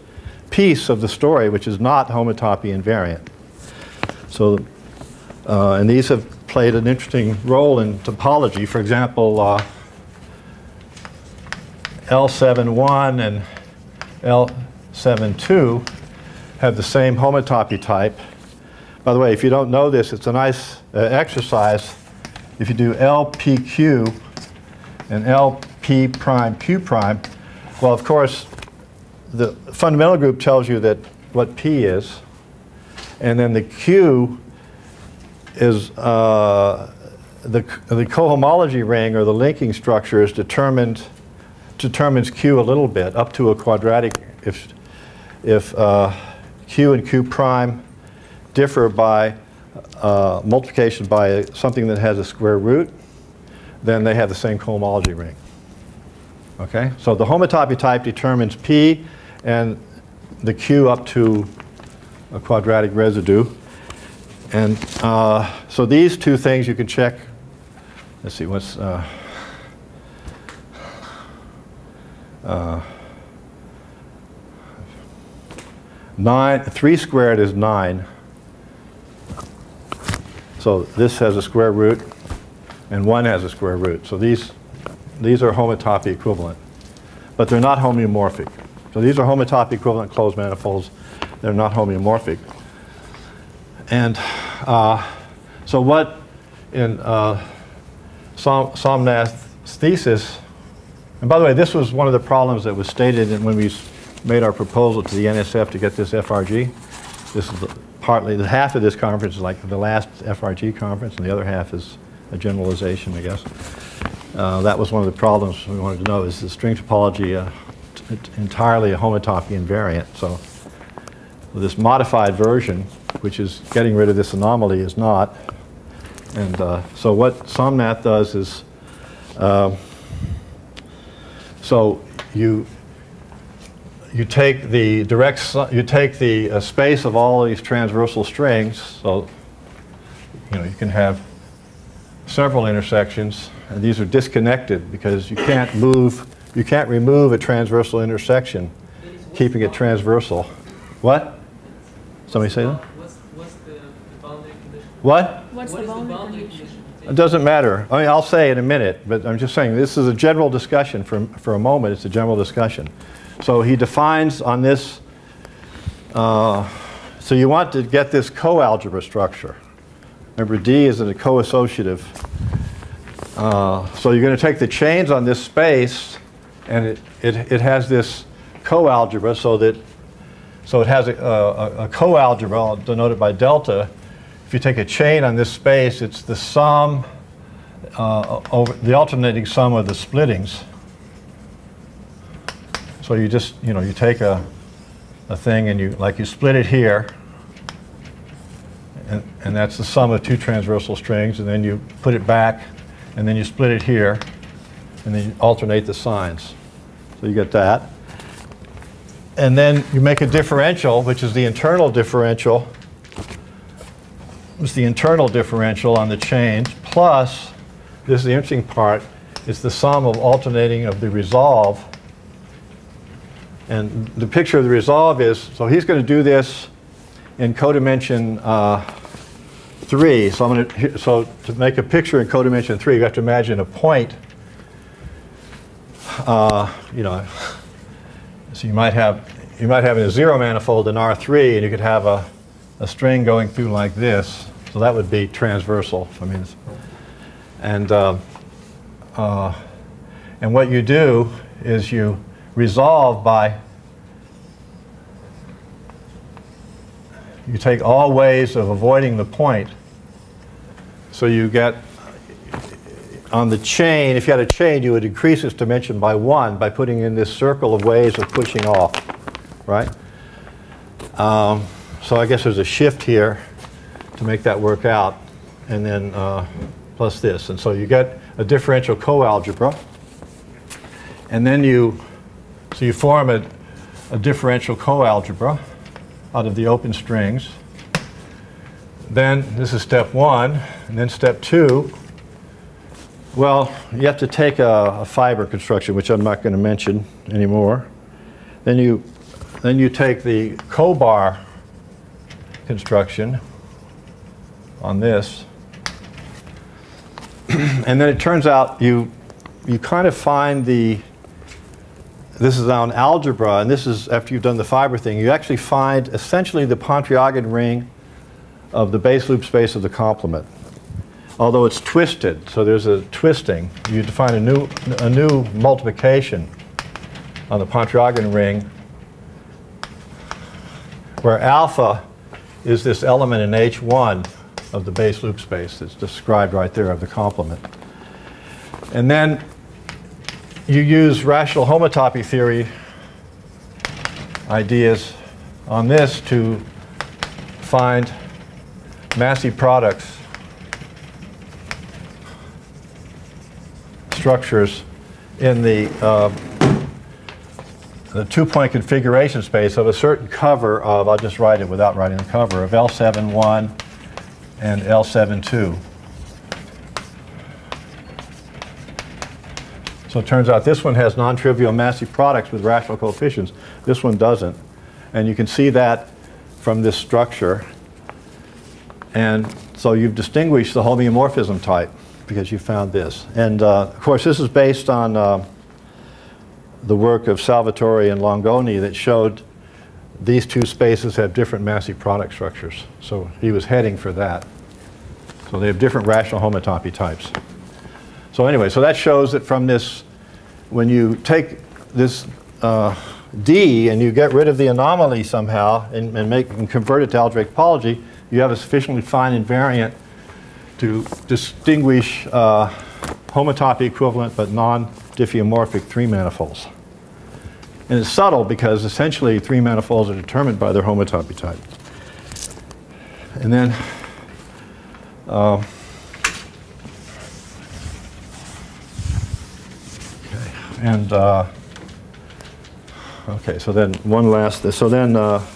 piece of the story which is not homotopy invariant. So, uh, and these have played an interesting role in topology. For example, uh, L71 and L72 have the same homotopy type. By the way, if you don't know this, it's a nice uh, exercise. If you do LPQ and LP prime Q prime. Well, of course, the fundamental group tells you that what P is, and then the Q is uh, the, the cohomology ring or the linking structure is determined determines Q a little bit up to a quadratic if if uh, Q and Q prime differ by uh, multiplication by something that has a square root, then they have the same cohomology ring. Okay, so the homotopy type determines P and the Q up to a quadratic residue. And uh, so these two things you can check. Let's see, what's. Uh, uh, nine, 3 squared is 9. So this has a square root, and 1 has a square root. So these, these are homotopy equivalent. But they're not homeomorphic. So these are homotopy equivalent closed manifolds. They're not homeomorphic. And uh, so what in uh, Som- Somnath's thesis, and by the way, this was one of the problems that was stated when we made our proposal to the NSF to get this FRG. This is the- partly, the half of this conference is like the last FRG conference, and the other half is a generalization, I guess. Uh, That was one of the problems we wanted to know, is the string topology uh, entirely a homotopy invariant? So this modified version, which is getting rid of this anomaly, is not. And uh, so what Somnath does is, um, so you you take the direct you take the uh, space of all these transversal strings. So you know you can have several intersections, and these are disconnected because you can't move you can't remove a transversal intersection, keeping it transversal. What? Somebody say that? What's, what's the, the boundary condition? What? What's the boundary condition? It doesn't matter. I mean, I'll say in a minute, but I'm just saying this is a general discussion for, for a moment. It's a general discussion. So he defines on this, uh, so you want to get this co-algebra structure. Remember, D is a co-associative. Uh, so you're going to take the chains on this space, and it, it, it has this co-algebra so that so it has a, a, a co-algebra I'll denote it by delta. If you take a chain on this space, it's the sum uh, over the alternating sum of the splittings. So you just you know you take a a thing and you like you split it here, and, and that's the sum of two transversal strings, and then you put it back, and then you split it here, and then you alternate the signs. So you get that. And then you make a differential, which is the internal differential. It's the internal differential on the chains, plus, this is the interesting part, it's the sum of alternating of the resolve. And the picture of the resolve is, so he's going to do this in codimension uh, 3. So, I'm going to, so to make a picture in codimension 3, you have to imagine a point, uh, you know, so you might have you might have a zero manifold in R3, and you could have a, a string going through like this. So that would be transversal. I mean, and uh, uh, and what you do is you resolve by you take all ways of avoiding the point. So you get on the chain, if you had a chain, you would increase its dimension by one by putting in this circle of ways of pushing off, right? Um, so I guess there's a shift here to make that work out, and then uh, plus this. And so you get a differential coalgebra, and then you, so you form a, a differential coalgebra out of the open strings. Then this is step one, and then step two, well, you have to take a, a fiber construction, which I'm not going to mention anymore. Then you, then you take the cobar construction on this, and then it turns out you, you kind of find the, this is on algebra, and this is after you've done the fiber thing, you actually find essentially the Pontryagin ring of the base loop space of the complement. Although it's twisted, so there's a twisting, you define a new, a new multiplication on the Pontryagin ring where alpha is this element in H1 of the base loop space that's described right there of the complement. And then you use rational homotopy theory ideas on this to find massey products structures in the uh, the two-point configuration space of a certain cover of, I'll just write it without writing the cover, of L71 and L72. So it turns out this one has non-trivial massey products with rational coefficients. This one doesn't. And you can see that from this structure. And so you've distinguished the homeomorphism type because you found this. And uh, of course, this is based on uh, the work of Salvatore and Longoni that showed these two spaces have different massey product structures. So he was heading for that. So they have different rational homotopy types. So anyway, so that shows that from this, when you take this uh, D and you get rid of the anomaly somehow and, and make and convert it to algebraic topology, you have a sufficiently fine invariant to distinguish uh, homotopy equivalent but non-diffeomorphic three manifolds. And it's subtle because essentially three manifolds are determined by their homotopy type. And then uh, okay, and uh, okay, so then one last. So then. Uh,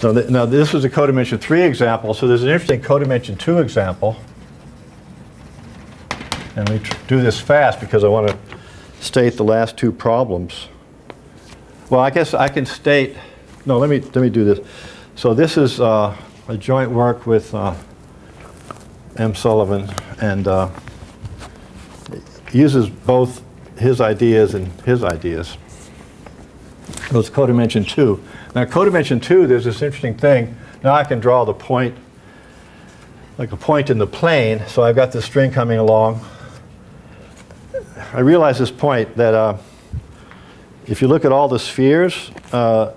so th now this is a codimension 3 example, so there's an interesting codimension 2 example. And we do this fast because I want to state the last two problems. Well, I guess I can state, no, let me, let me do this. So this is uh, a joint work with uh, M. Sullivan and uh, uses both his ideas and his ideas. It was codimension 2. Now, codimension 2, there's this interesting thing. Now I can draw the point, like a point in the plane. So I've got this string coming along. I realize this point that uh, if you look at all the spheres, uh,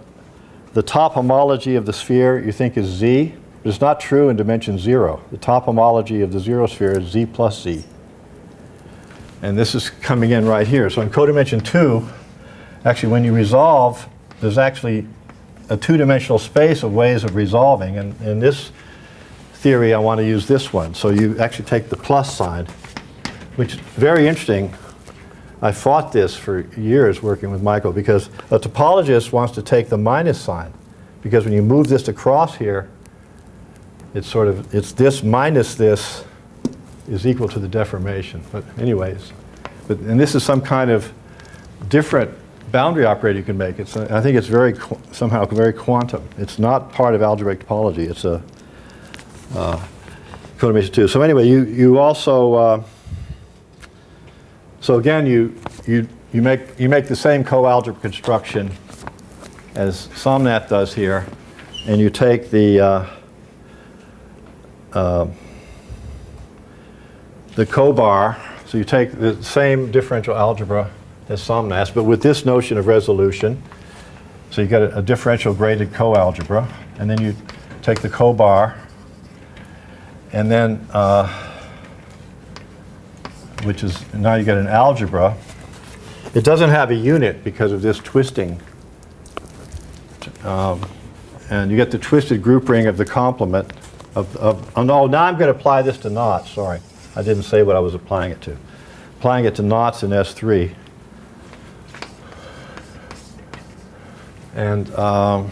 the top homology of the sphere you think is z, but it's not true in dimension zero. The top homology of the zero sphere is z plus z. And this is coming in right here. So in codimension 2, actually when you resolve, there's actually a two-dimensional space of ways of resolving. And in this theory, I want to use this one. So you actually take the plus sign, which is very interesting. I fought this for years working with Michael because a topologist wants to take the minus sign because when you move this across here, it's sort of, it's this minus this is equal to the deformation. But anyways, but, and this is some kind of different boundary operator you can make. It's, I think it's very, somehow very quantum. It's not part of algebraic topology. It's a uh, 2. So anyway, you, you also, uh, so again, you, you, you, make, you make the same coalgebra construction as Somnath does here, and you take the, uh, uh, the cobar, so you take the same differential algebra as but with this notion of resolution, so you get a, a differential graded coalgebra, and then you take the cobar, and then uh, which is now you get an algebra. It doesn't have a unit because of this twisting. Um, and you get the twisted group ring of the complement of, of oh no, now I'm going to apply this to knots. Sorry, I didn't say what I was applying it to. Applying it to knots in S3. And um,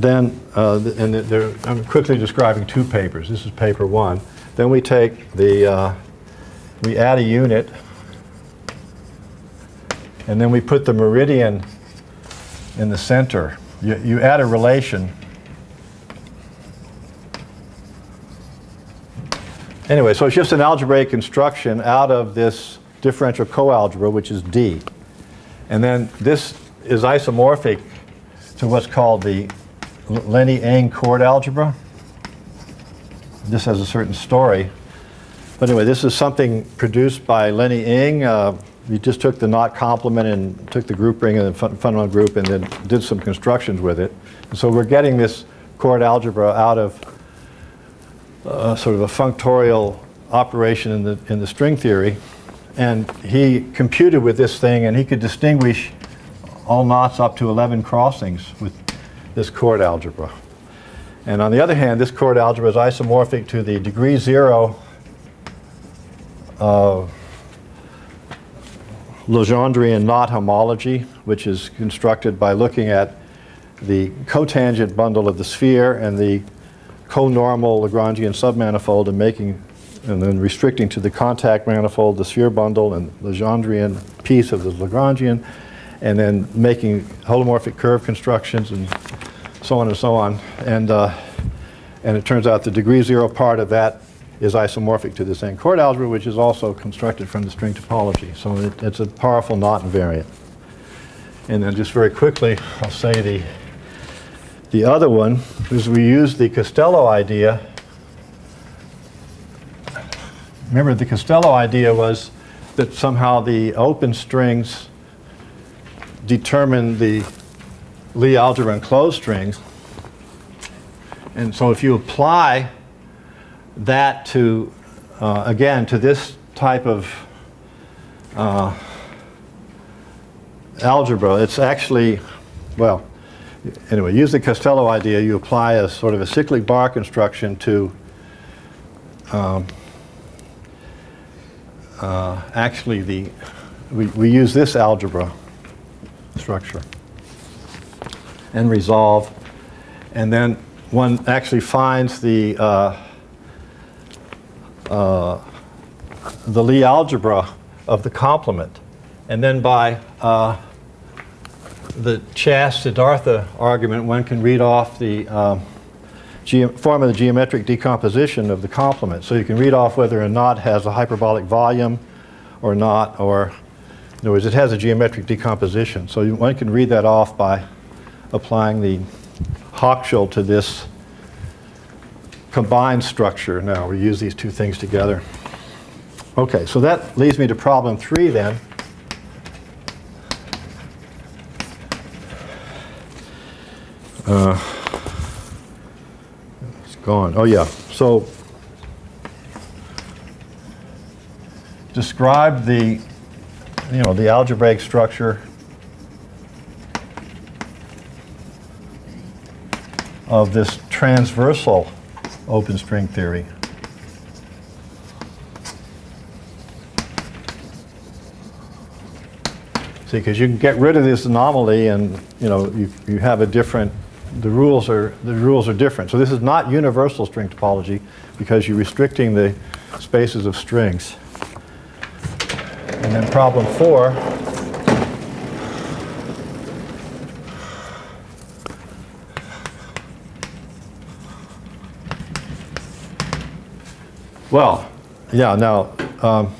then, uh, and there, I'm quickly describing two papers. This is paper one. Then we take the, uh, we add a unit, and then we put the meridian in the center. You, you add a relation. Anyway, so it's just an algebraic construction out of this differential coalgebra, which is D. And then this is isomorphic to what's called the Lenny-Ng chord algebra. this has a certain story. But anyway, this is something produced by Lenny Ng. Uh, he just took the knot complement and took the group ring and the fun- fundamental group and then did some constructions with it. And so we're getting this chord algebra out of uh, sort of a functorial operation in the, in the string theory. And he computed with this thing and he could distinguish all knots up to 11 crossings with this chord algebra. And on the other hand, this chord algebra is isomorphic to the degree zero uh, Legendrian knot homology, which is constructed by looking at the cotangent bundle of the sphere and the conormal Lagrangian submanifold and making and then restricting to the contact manifold the sphere bundle and Legendrian piece of the Lagrangian and then making holomorphic curve constructions and so on and so on. And, uh, and it turns out the degree zero part of that is isomorphic to this Ng-chord algebra, which is also constructed from the string topology. So it, it's a powerful knot invariant. And then just very quickly, I'll say the, the other one is we use the Costello idea. Remember, the Costello idea was that somehow the open strings determine the Lie algebra and closed strings. And so if you apply that to, uh, again, to this type of uh, algebra, it's actually, well, anyway, use the Costello idea. You apply a sort of a cyclic bar construction to um, uh, actually the, we, we use this algebra structure and resolve. And then one actually finds the, uh, uh, the Lie algebra of the complement. And then by uh, the Chas-Siddhartha argument, one can read off the um, form of the geometric decomposition of the complement. So you can read off whether a knot has a hyperbolic volume or not, or in other words, it has a geometric decomposition. So you- one can read that off by applying the Hochschild to this combined structure. Now we use these two things together. Okay, so that leads me to problem three then. Uh, it's gone. Oh yeah. So describe the you know the algebraic structure of this transversal open string theory. See, because you can get rid of this anomaly and, you know, you, you have a different, the rules are, the rules are different. So this is not universal string topology because you're restricting the spaces of strings. And then problem four, Well, yeah, now, um,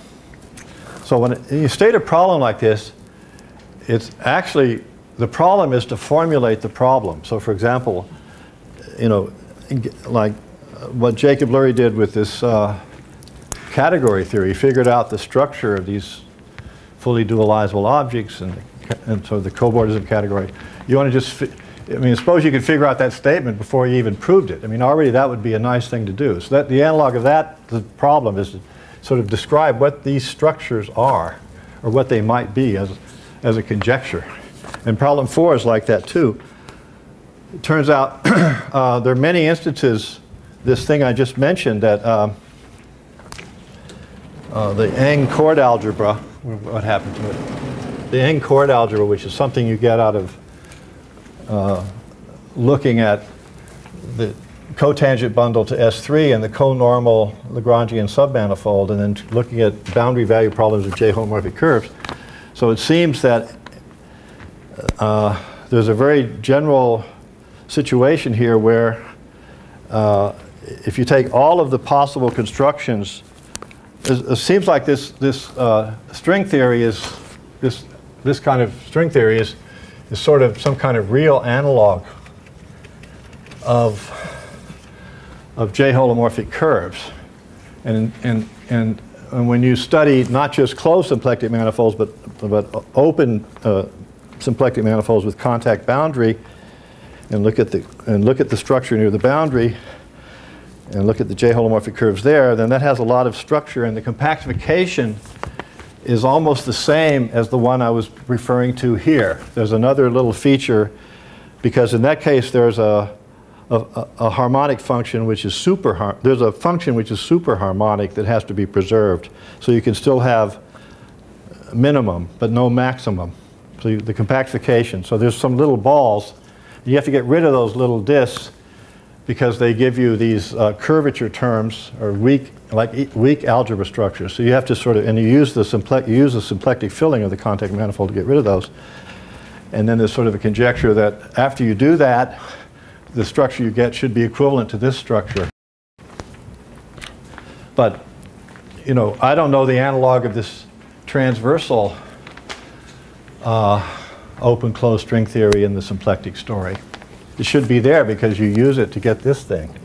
so when you state a problem like this, it's actually, the problem is to formulate the problem. So for example, you know, like what Jacob Lurie did with this uh, category theory, figured out the structure of these fully dualizable objects and, and so the cobordism category. You want to just, I mean, suppose you could figure out that statement before you even proved it. I mean, already that would be a nice thing to do. So that the analog of that, the problem is to sort of describe what these structures are or what they might be as, as a conjecture. And problem four is like that too. It turns out uh, there are many instances, this thing I just mentioned, that um, uh, the Ng chord algebra, what happened to it? The Ng chord algebra, which is something you get out of uh, looking at the cotangent bundle to S3 and the conormal Lagrangian submanifold, and then looking at boundary value problems of J holomorphic curves. So it seems that uh, there's a very general situation here where uh, if you take all of the possible constructions, it, seems like this, this uh, string theory is, this, this kind of string theory is, is sort of some kind of real analog of of J-holomorphic curves. And, and, and, and when you study not just closed symplectic manifolds, but, but open uh, symplectic manifolds with contact boundary, and look at the, and look at the structure near the boundary, and look at the J-holomorphic curves there, then that has a lot of structure, and the compactification is almost the same as the one I was referring to here. There's another little feature, because in that case, there's a, a, a- harmonic function which is super, there's a function which is super harmonic that has to be preserved. So you can still have minimum, but no maximum. So you, the compactification, so there's some little balls, you have to get rid of those little disks because they give you these uh, curvature terms or weak, like e- weak algebra structures. So you have to sort of, and you use the you use the symplectic filling of the contact manifold to get rid of those. And then there's sort of a conjecture that after you do that, the structure you get should be equivalent to this structure. But, you know, I don't know the analog of this transversal uh, open-closed string theory in the symplectic story. It should be there because you use it to get this thing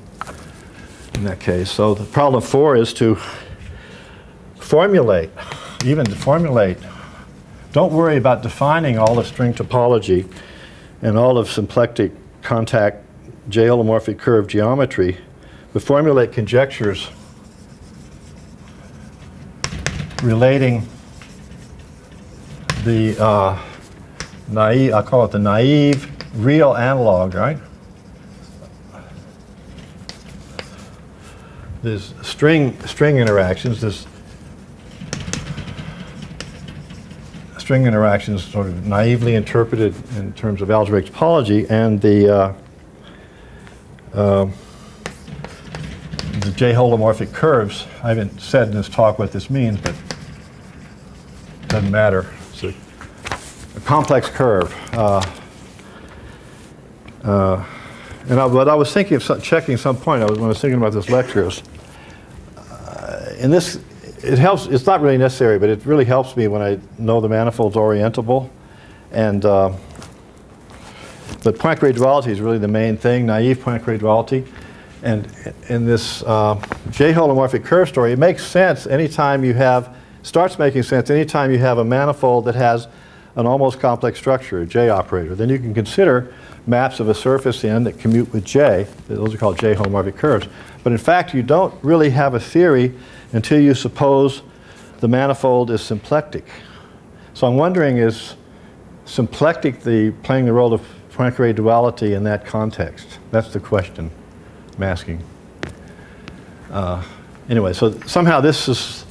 in that case. So the problem four is to formulate, even to formulate. Don't worry about defining all of string topology and all of symplectic contact J-holomorphic curve geometry, but formulate conjectures relating the uh, naive, I call it the naive real analog, right? There's string, string interactions, this string interactions sort of naively interpreted in terms of algebraic topology and the uh, uh, the J-holomorphic curves. I haven't said in this talk what this means, but it doesn't matter. It's a, a complex curve. Uh, uh, and I, but I was thinking of some, checking some point. I was when I was thinking about this lecture. Uh, in this, it helps. It's not really necessary, but it really helps me when I know the manifold's orientable, and. Uh, but Poincare duality is really the main thing, naive Poincare duality. And in this uh, J-holomorphic curve story, it makes sense anytime you have, starts making sense anytime you have a manifold that has an almost complex structure, a J operator. Then you can consider maps of a surface in that commute with J. Those are called J-holomorphic curves. But in fact, you don't really have a theory until you suppose the manifold is symplectic. So I'm wondering, is symplectic the playing the role of Poincare duality in that context? That's the question I'm asking. Uh, anyway, so somehow this is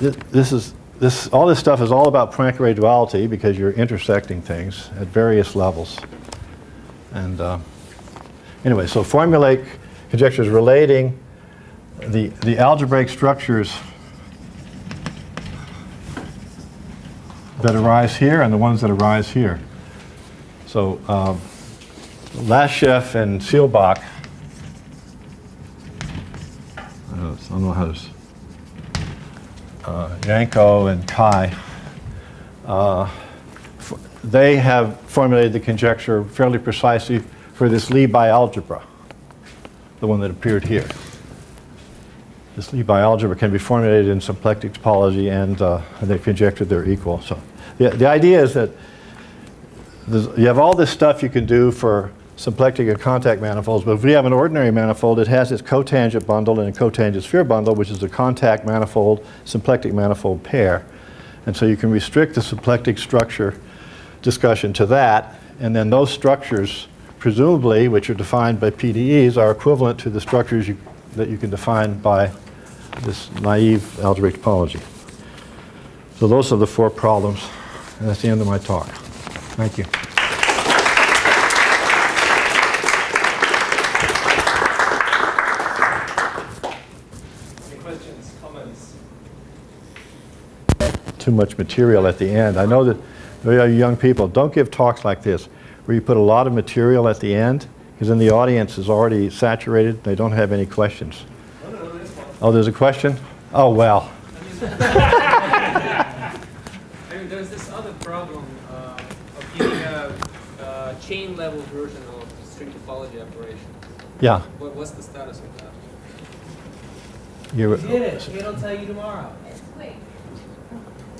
this, this is this all this stuff is all about Poincare duality because you're intersecting things at various levels. And uh, anyway, so formulate conjectures relating the the algebraic structures that arise here and the ones that arise here. So um, and Cieliebak, I don't know, how to, Janko and Kai, uh, they have formulated the conjecture fairly precisely for this Lie bialgebra, the one that appeared here. This Lie bialgebra can be formulated in symplectic topology, and uh, they've conjectured they're equal. So the, the idea is that you have all this stuff you can do for symplectic and contact manifolds, but if we have an ordinary manifold, it has its cotangent bundle and a cotangent sphere bundle, which is a contact manifold, symplectic manifold pair. And so you can restrict the symplectic structure discussion to that, and then those structures, presumably, which are defined by PDEs, are equivalent to the structures you, that you can define by this naive algebraic topology. So those are the four problems, and that's the end of my talk. Thank you. Too much material at the end. I know that there are young people, don't give talks like this, where you put a lot of material at the end, because then the audience is already saturated, they don't have any questions. Oh, there's a question? Oh, well. I mean, there's this other problem uh, of giving a, uh chain level version of string topology operation. Yeah, What, what's the status of that? you, did it. It'll tell you tomorrow.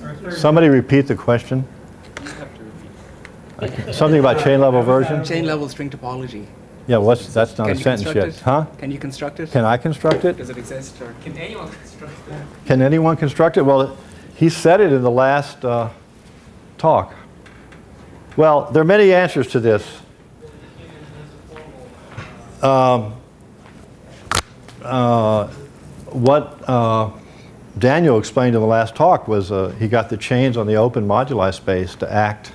Or Thursday. somebody repeat the question? You have to repeat. Something about chain level version? Chain level string topology. Yeah, what's, that's not a Can you sentence construct yet. it? Huh? Can you construct it? Can I construct it? Does it exist or? Can anyone construct that? Can anyone construct it? Well, he said it in the last uh, talk. Well, there are many answers to this. Um, uh, what uh, Daniel explained in the last talk was uh, he got the chains on the open moduli space to act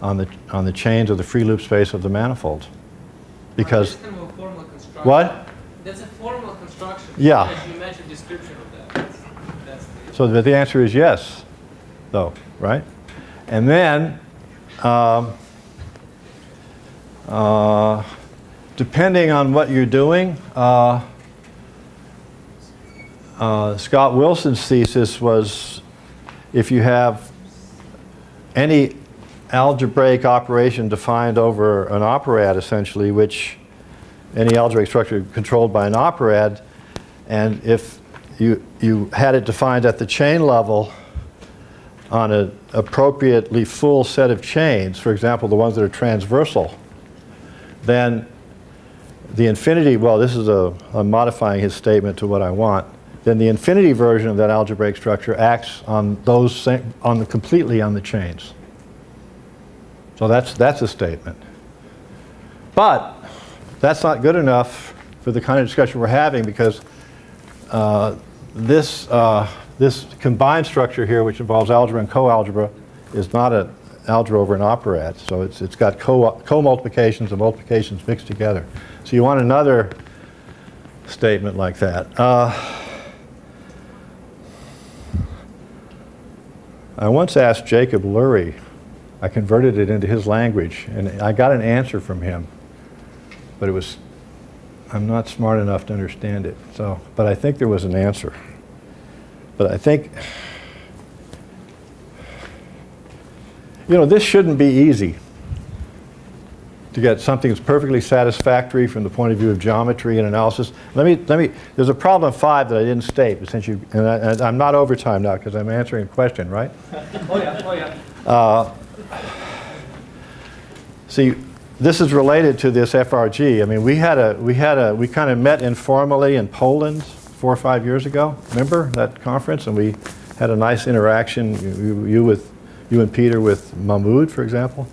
on the, on the chains of the free loop space of the manifold. Because, kind of formal construction. what? That's a formal construction. Yeah. As you mentioned description of that. That's, that's the. So the, the answer is yes, though, right? And then, um, uh, depending on what you're doing, uh, uh, Scott Wilson's thesis was if you have any algebraic operation defined over an operad, essentially, which any algebraic structure controlled by an operad, and if you, you had it defined at the chain level on an appropriately full set of chains, for example, the ones that are transversal, then the infinity, well, this is a, modifying his statement to what I want, then the infinity version of that algebraic structure acts on those, same, on the, completely on the chains. So that's, that's a statement. But that's not good enough for the kind of discussion we're having because uh, this, uh, this combined structure here, which involves algebra and co-algebra, is not an algebra over an operad. So it's, it's got co- co-multiplications and multiplications mixed together. So you want another statement like that. Uh, I once asked Jacob Lurie, I converted it into his language, and I got an answer from him, but it was I'm not smart enough to understand it. So, but I think there was an answer. But I think, you know, this shouldn't be easy to get something that's perfectly satisfactory from the point of view of geometry and analysis. Let me, let me, there's a problem five that I didn't state, but since you, and, I, and I'm not overtime now because I'm answering a question, right? Oh, yeah, oh, yeah. Uh, see, this is related to this FRG. I mean, we had a, we had a, we kind of met informally in Poland four or five years ago. Remember that conference? And we had a nice interaction. You, you with, you and Peter with Mahmoud, for example.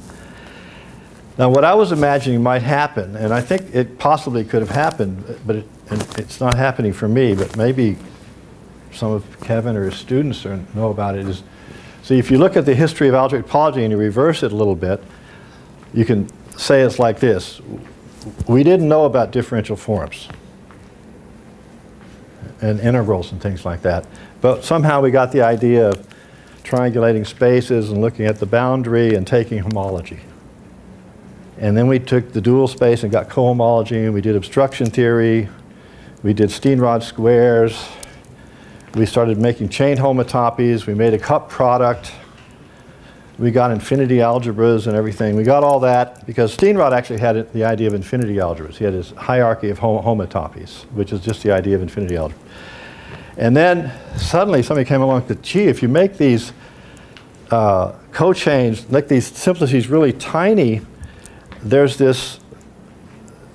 Now, what I was imagining might happen, and I think it possibly could have happened, but it, it's not happening for me. But maybe some of Kevin or his students know about it. Is see if you look at the history of algebraic topology and you reverse it a little bit, you can say it's like this. We didn't know about differential forms and integrals and things like that. But somehow we got the idea of triangulating spaces and looking at the boundary and taking homology. And then we took the dual space and got cohomology, and we did obstruction theory, we did Steenrod squares, we started making chain homotopies, we made a cup product, we got infinity algebras and everything. We got all that because Steenrod actually had the idea of infinity algebras. He had his hierarchy of hom- homotopies, which is just the idea of infinity algebra. And then suddenly somebody came along and said, gee, if you make these uh, cochains, make these simplices really tiny, there's this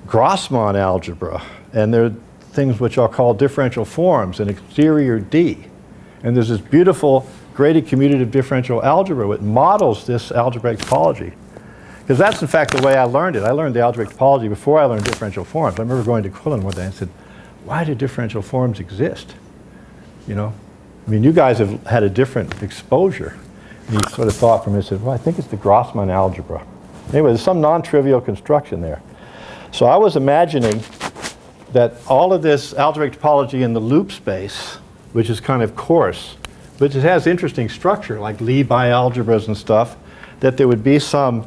Grassmann algebra, and there are things which are called differential forms, an exterior D. And there's this beautiful graded commutative differential algebra which models this algebraic topology. Because that's in fact the way I learned it. I learned the algebraic topology before I learned differential forms. I remember going to Quillen one day and said, why do differential forms exist? You know, I mean, you guys have had a different exposure. And he sort of thought from and said, well, I think it's the Grassmann algebra. Anyway, there's some non-trivial construction there. So I was imagining that all of this algebraic topology in the loop space, which is kind of coarse, but it has interesting structure, like Lie bialgebras and stuff, that there would be some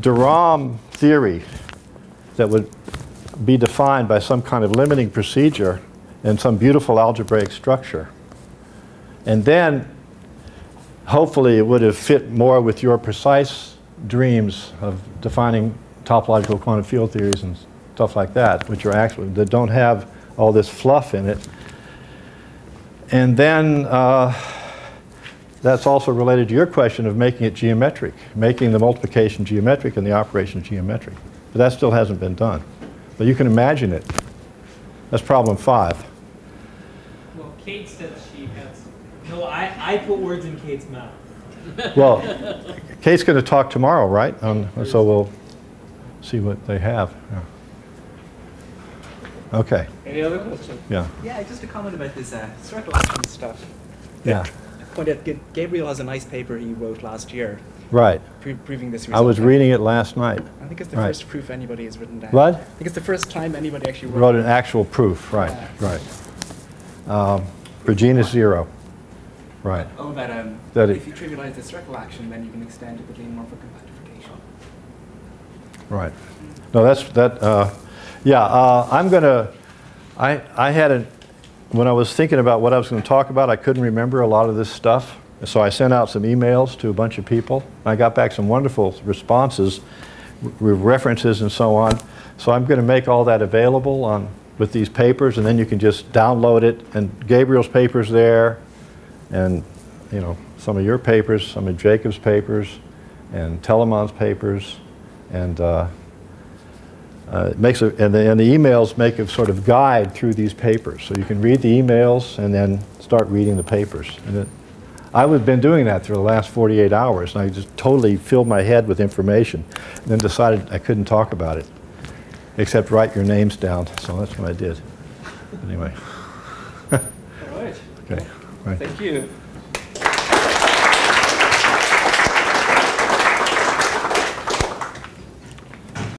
de Rham theory that would be defined by some kind of limiting procedure and some beautiful algebraic structure. And then, hopefully, it would have fit more with your precise dreams of defining topological quantum field theories and stuff like that, which are actually, that don't have all this fluff in it. And then uh, that's also related to your question of making it geometric, making the multiplication geometric and the operation geometric. But that still hasn't been done. But you can imagine it. That's problem five. Well, Kate said she has, no, I, I put words in Kate's mouth. Well, Kate's going to talk tomorrow, right? Um, So we'll see what they have. Yeah. Okay, Any other questions? yeah, Yeah, just a comment about this uh, circle action stuff. yeah, Point out, Gabriel has a nice paper he wrote last year right. pro- proving this I was reading it last night. I think it's the right. first proof anybody has written down. What? I think it's the first time anybody actually wrote, Wrote an actual proof, right, Yeah. right. Um, For genus zero, right. Oh, about um, That if you trivialize the circle action, then you can extend it with Morphic compactification. Right. No, that's, that, uh, yeah, uh, I'm going to, I, I had a, when I was thinking about what I was going to talk about, I couldn't remember a lot of this stuff. So I sent out some emails to a bunch of people. I got back some wonderful responses with references and so on. So I'm going to make all that available on, with these papers, and then you can just download it. And Gabriel's paper's there, and, you know, some of your papers, some of Jacob's papers, and Teleman's papers, and uh, uh, it makes a, and the, and the emails make a sort of guide through these papers. So you can read the emails and then start reading the papers. And it, I've been doing that for the last 48 hours, and I just totally filled my head with information, and then decided I couldn't talk about it, except write your names down. So that's what I did. Anyway, All right. okay. Right. Thank you.